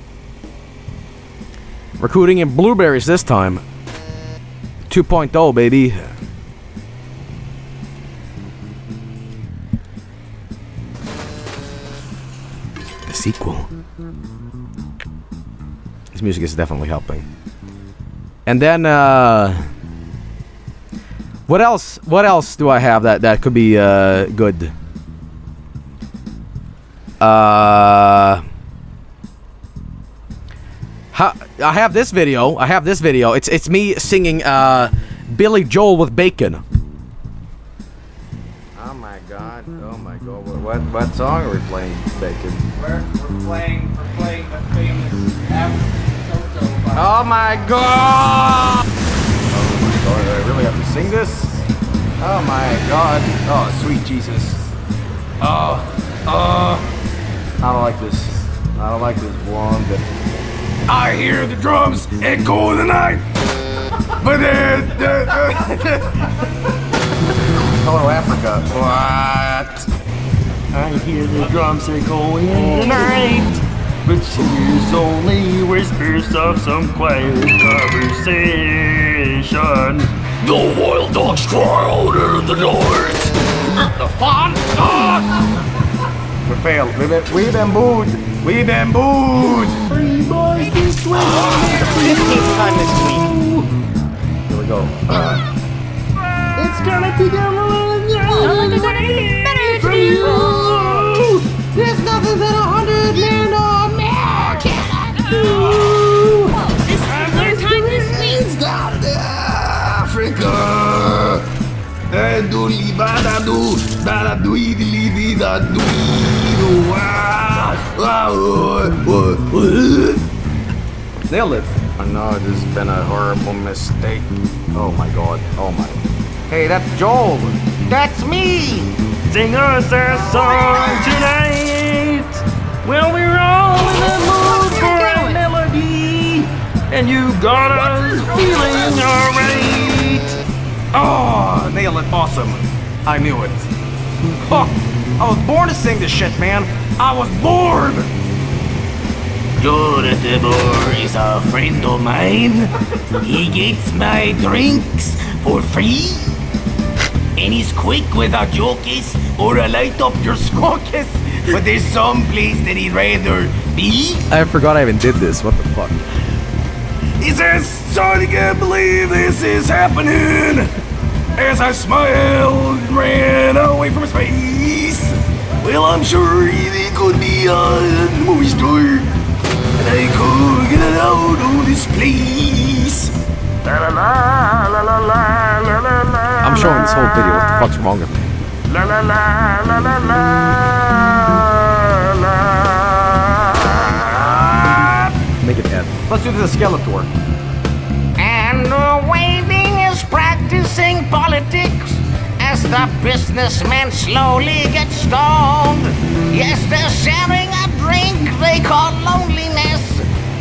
Recruiting in blueberries this time. 2.0, baby. The sequel. This music is definitely helping. And then, uh... What else? What else do I have that that could be uh, good? Uh, ha I have this video. I have this video. It's it's me singing uh, Billy Joel with bacon. Oh my god! Oh my god! What what, what song are we playing, bacon? We're, we're playing, we're playing the famous Oh my god! Oh my god! Do I really have to sing this? Oh my god! Oh sweet Jesus! Oh oh! I don't like this. I don't like this one bit. I hear the drums echo in the night. But then, hello Africa. What? I hear the drums echoing in the night, but she's only whispers of some quiet conversation. The wild dogs cry out in the night. The fun dog. We failed. We've been, we've been booed. We've been booed. Three boys this way. Fifteenth time this week. Here we go. It's gonna be better to you. There's nothing that a hundred men or man cannot do. This is third time this week. Africa. And do li ba da do da da do di li da do do ah ah oh, oh. Nailed it. I know this has been a horrible mistake. Oh my god. Oh my. Hey, that's Joel. That's me. Sing us a song tonight. Well, we're all in the mood for a melody, and you got us feeling alright. Oh, ah, nailed it. Awesome. I knew it. Huh. I was born to sing this shit, man. I was born. Jonathan is a friend of mine. He gets my drinks for free. And he's quick with a jokes or a light up your skokes. But there's some place that he'd rather be. I forgot I even did this. What the fuck? He says, Sonny can't believe this is happening. As I smiled, ran away from space. Well, I'm sure he could be a movie star. And I could get out of this place. La la la la la la la la. I'm showing this whole video. What the fuck's wrong with me? La la la la la la la. Make it end. Let's do the Skeletor. And the waiting is practicing politics as the businessmen slowly get stoned. Yes, they're sharing a drink they call loneliness,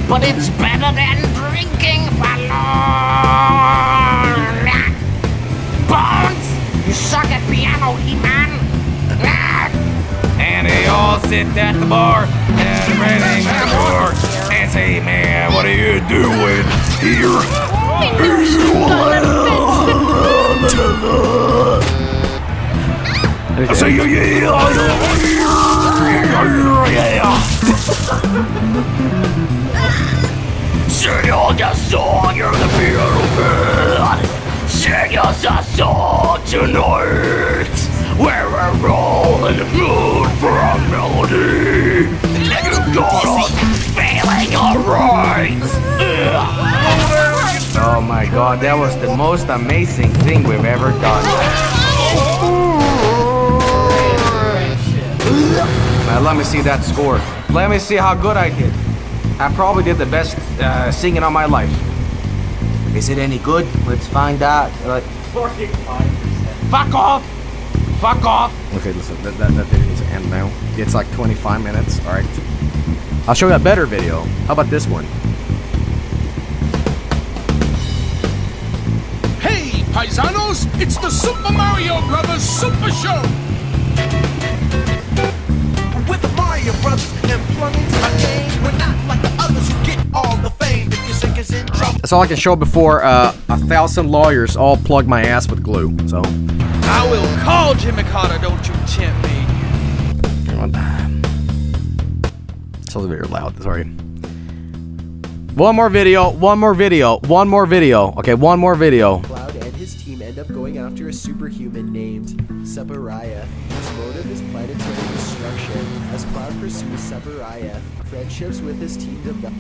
but it's better than drinking for long. Suck at piano, He-Man. Ah. And they all sit at the bar and the door and say, man, what are you doing here? I say, yeah, yeah, yeah. Sing us a song, you're the piano man. Take us a song tonight we're rolling the mood for a melody You got us feeling alright Oh my god, that was the most amazing thing we've ever done Now let me see that score. Let me see how good I did. I probably did the best uh, singing of my life. Is it any good? Let's find out. Like, 45%. fuck off! Fuck off! Okay, listen, that, that, that video needs to end now. It's like 25 minutes, alright? I'll show you a better video. How about this one? Hey, paisanos! It's the Super Mario Brothers Super Show! With the Mario Brothers and plug into my game. We're not like the others who get all the That's all I can show before uh, a thousand lawyers all plug my ass with glue, so. I will call Jimmy Carter, don't you tempt me. Sounds very loud, sorry. One more video, one more video, one more video. Okay, one more video. Cloud and his team end up going after a superhuman named Sabaraya. His motive is planetary destruction. As Cloud pursues Sabaraya, friendships with his team develop.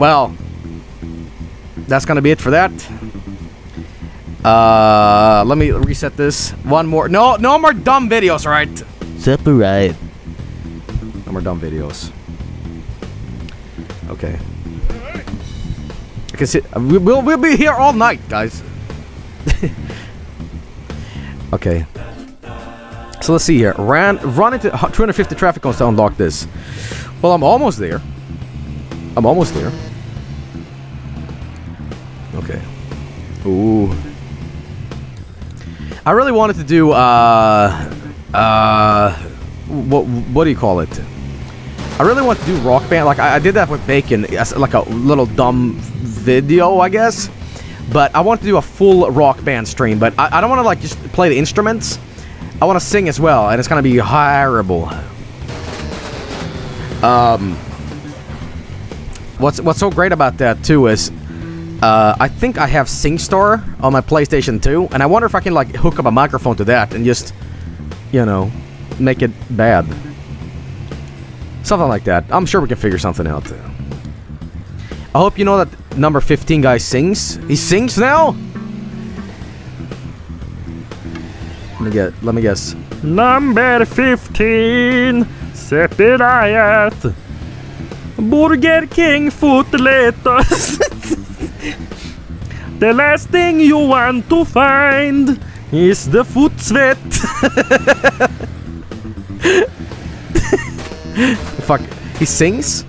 Well, that's gonna be it for that. Uh, let me reset this. One more. No, no more dumb videos, right? Separate. No more dumb videos. Okay. I can see. We'll we'll be here all night, guys. okay. So let's see here. Ran run into 250 traffic cones to unlock this. Well, I'm almost there. I'm almost there. Ooh. I really wanted to do uh uh what what do you call it? I really want to do rock band. Like I, I did that with Bacon, like a little dumb video, I guess. But I want to do a full rock band stream. But I, I don't want to like just play the instruments. I want to sing as well, and it's gonna be horrible. Um, what's what's so great about that too is, uh, I think I have SingStar on my PlayStation 2, and I wonder if I can like hook up a microphone to that and just, you know, make it bad. Something like that. I'm sure we can figure something out. I hope you know that number 15 guy sings. He sings now? Let me get let me guess. Number 15, Separayat. Burger King foot lettuce. the last thing you want to find is the foot sweat. Fuck. He sings?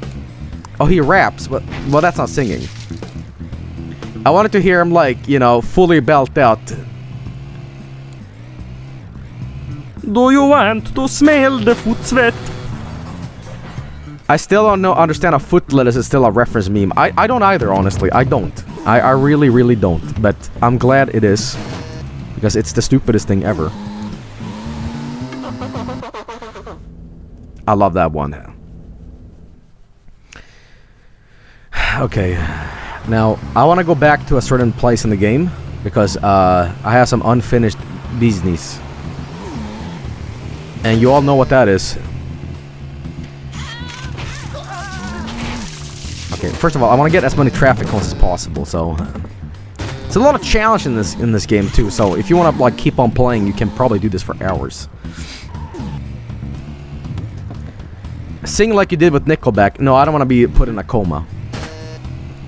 Oh, he raps, but well, that's not singing. I wanted to hear him like, you know, fully belt out. Do you want to smell the foot sweat? I still don't know understand a foot lettuce is still a reference meme. I, I don't either, honestly. I don't. I, I really, really don't. But I'm glad it is. Because it's the stupidest thing ever. I love that one. Okay. Now, I want to go back to a certain place in the game. Because uh, I have some unfinished business. And you all know what that is. First of all, I want to get as many traffic cones as possible, so... Uh, it's a lot of challenge in this in this game too, so if you want to like keep on playing, you can probably do this for hours. Sing like you did with Nickelback. No, I don't want to be put in a coma.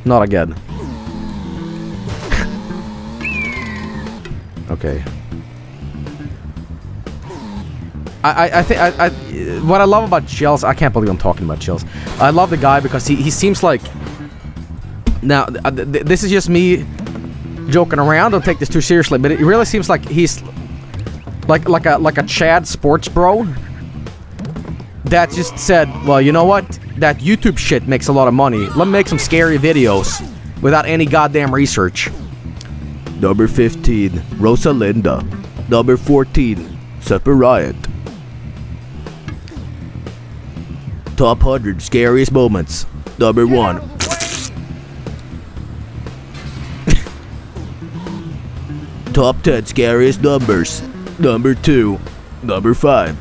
Not again. okay. I, I, think I, I, what I love about Chills, I can't believe I'm talking about Chills. I love the guy because he, he seems like now uh, th th this is just me joking around. Don't take this too seriously, but it really seems like he's like like a like a Chad sports bro that just said, well, you know what? That YouTube shit makes a lot of money. Let me make some scary videos without any goddamn research. Number 15, Rosalinda. Number 14, Super Top 100 scariest moments. Number 1. Top 10 scariest numbers. Number 2. Number 5.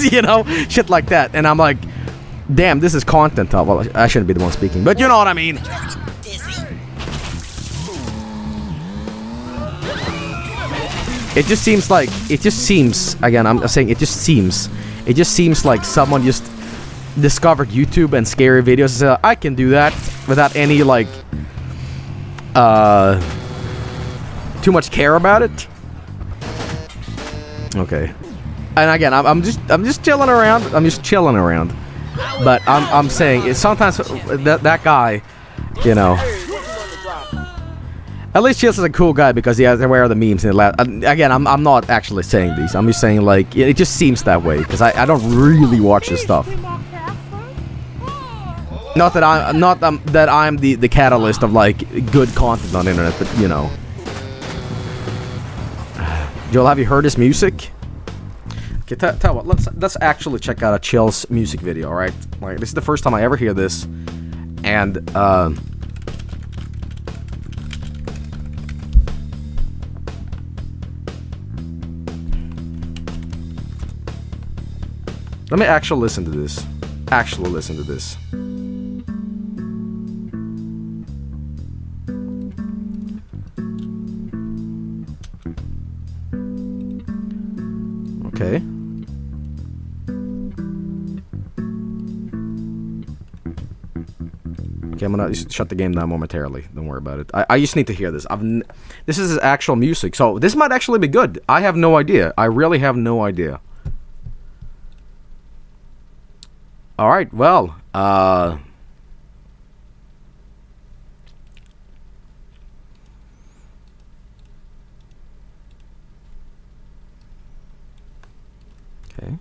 you know, shit like that. And I'm like, damn, this is content. Oh, well, I shouldn't be the one speaking, but you know what I mean. It just seems like it just seems again. I'm saying it just seems. It just seems like someone just discovered YouTube and scary videos and said, I can do that without any like uh too much care about it. Okay. And again, I'm, I'm just I'm just chilling around. I'm just chilling around. But I'm I'm saying it sometimes that that guy, you know. At least Chills is a cool guy because he has aware of the memes. And again, I'm, I'm not actually saying these. I'm just saying like it, it just seems that way because I, I don't really watch this stuff. Not that I'm not um, that I'm the the catalyst of like good content on the internet, but you know. Joel, have you heard his music? Okay, tell, what. Let's let's actually check out a Chill's music video. All right, like this is the first time I ever hear this, and. Uh, Let me actually listen to this. Actually listen to this. Okay. Okay, I'm gonna shut the game down momentarily. Don't worry about it. I, I just need to hear this. I've this is actual music, so this might actually be good. I have no idea. I really have no idea. All right. Well, uh, okay.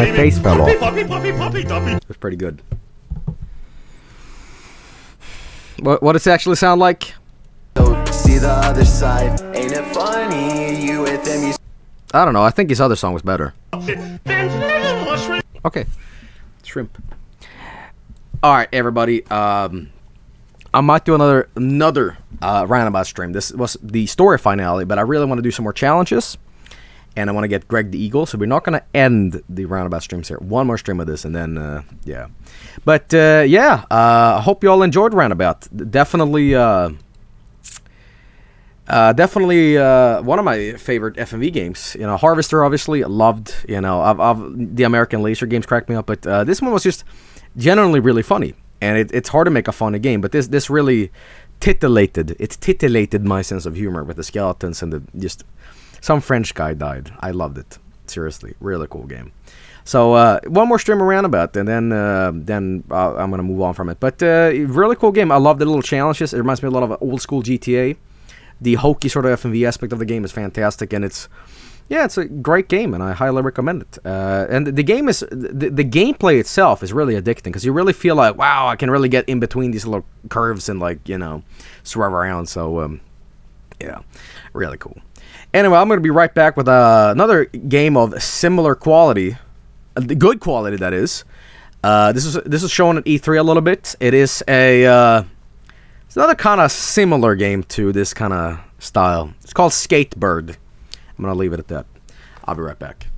My face fell off. That's pretty good. What, what does it actually sound like? See the other side. Ain't it funny? You with him, you I don't know. I think his other song was better. Okay. Shrimp. All right, everybody. Um, I might do another another uh, roundabout stream. This was the story finale, but I really want to do some more challenges, and I want to get Greg the Eagle. So we're not going to end the roundabout streams here. One more stream of this, and then uh, yeah. But uh, yeah, uh, I hope you all enjoyed roundabout. Definitely. Uh, uh, definitely uh, one of my favorite FMV games. You know, Harvester obviously loved. You know, I've, I've, the American Laser games cracked me up, but uh, this one was just genuinely really funny. And it, it's hard to make a funny game, but this this really titillated. It titillated my sense of humor with the skeletons and the just some French guy died. I loved it. Seriously, really cool game. So uh, one more stream around about, and then uh, then uh, I'm gonna move on from it. But uh, really cool game. I love the little challenges. It reminds me a lot of old school GTA the hokey sort of FMV aspect of the game is fantastic, and it's yeah, it's a great game, and I highly recommend it. Uh, and the game is the, the gameplay itself is really addicting because you really feel like wow, I can really get in between these little curves and like you know swerve around. So um, yeah, really cool. Anyway, I'm gonna be right back with uh, another game of similar quality, uh, good quality that is. Uh, this is this is shown at E3 a little bit. It is a uh, it's another kind of similar game to this kind of style. It's called Skatebird. I'm gonna leave it at that. I'll be right back.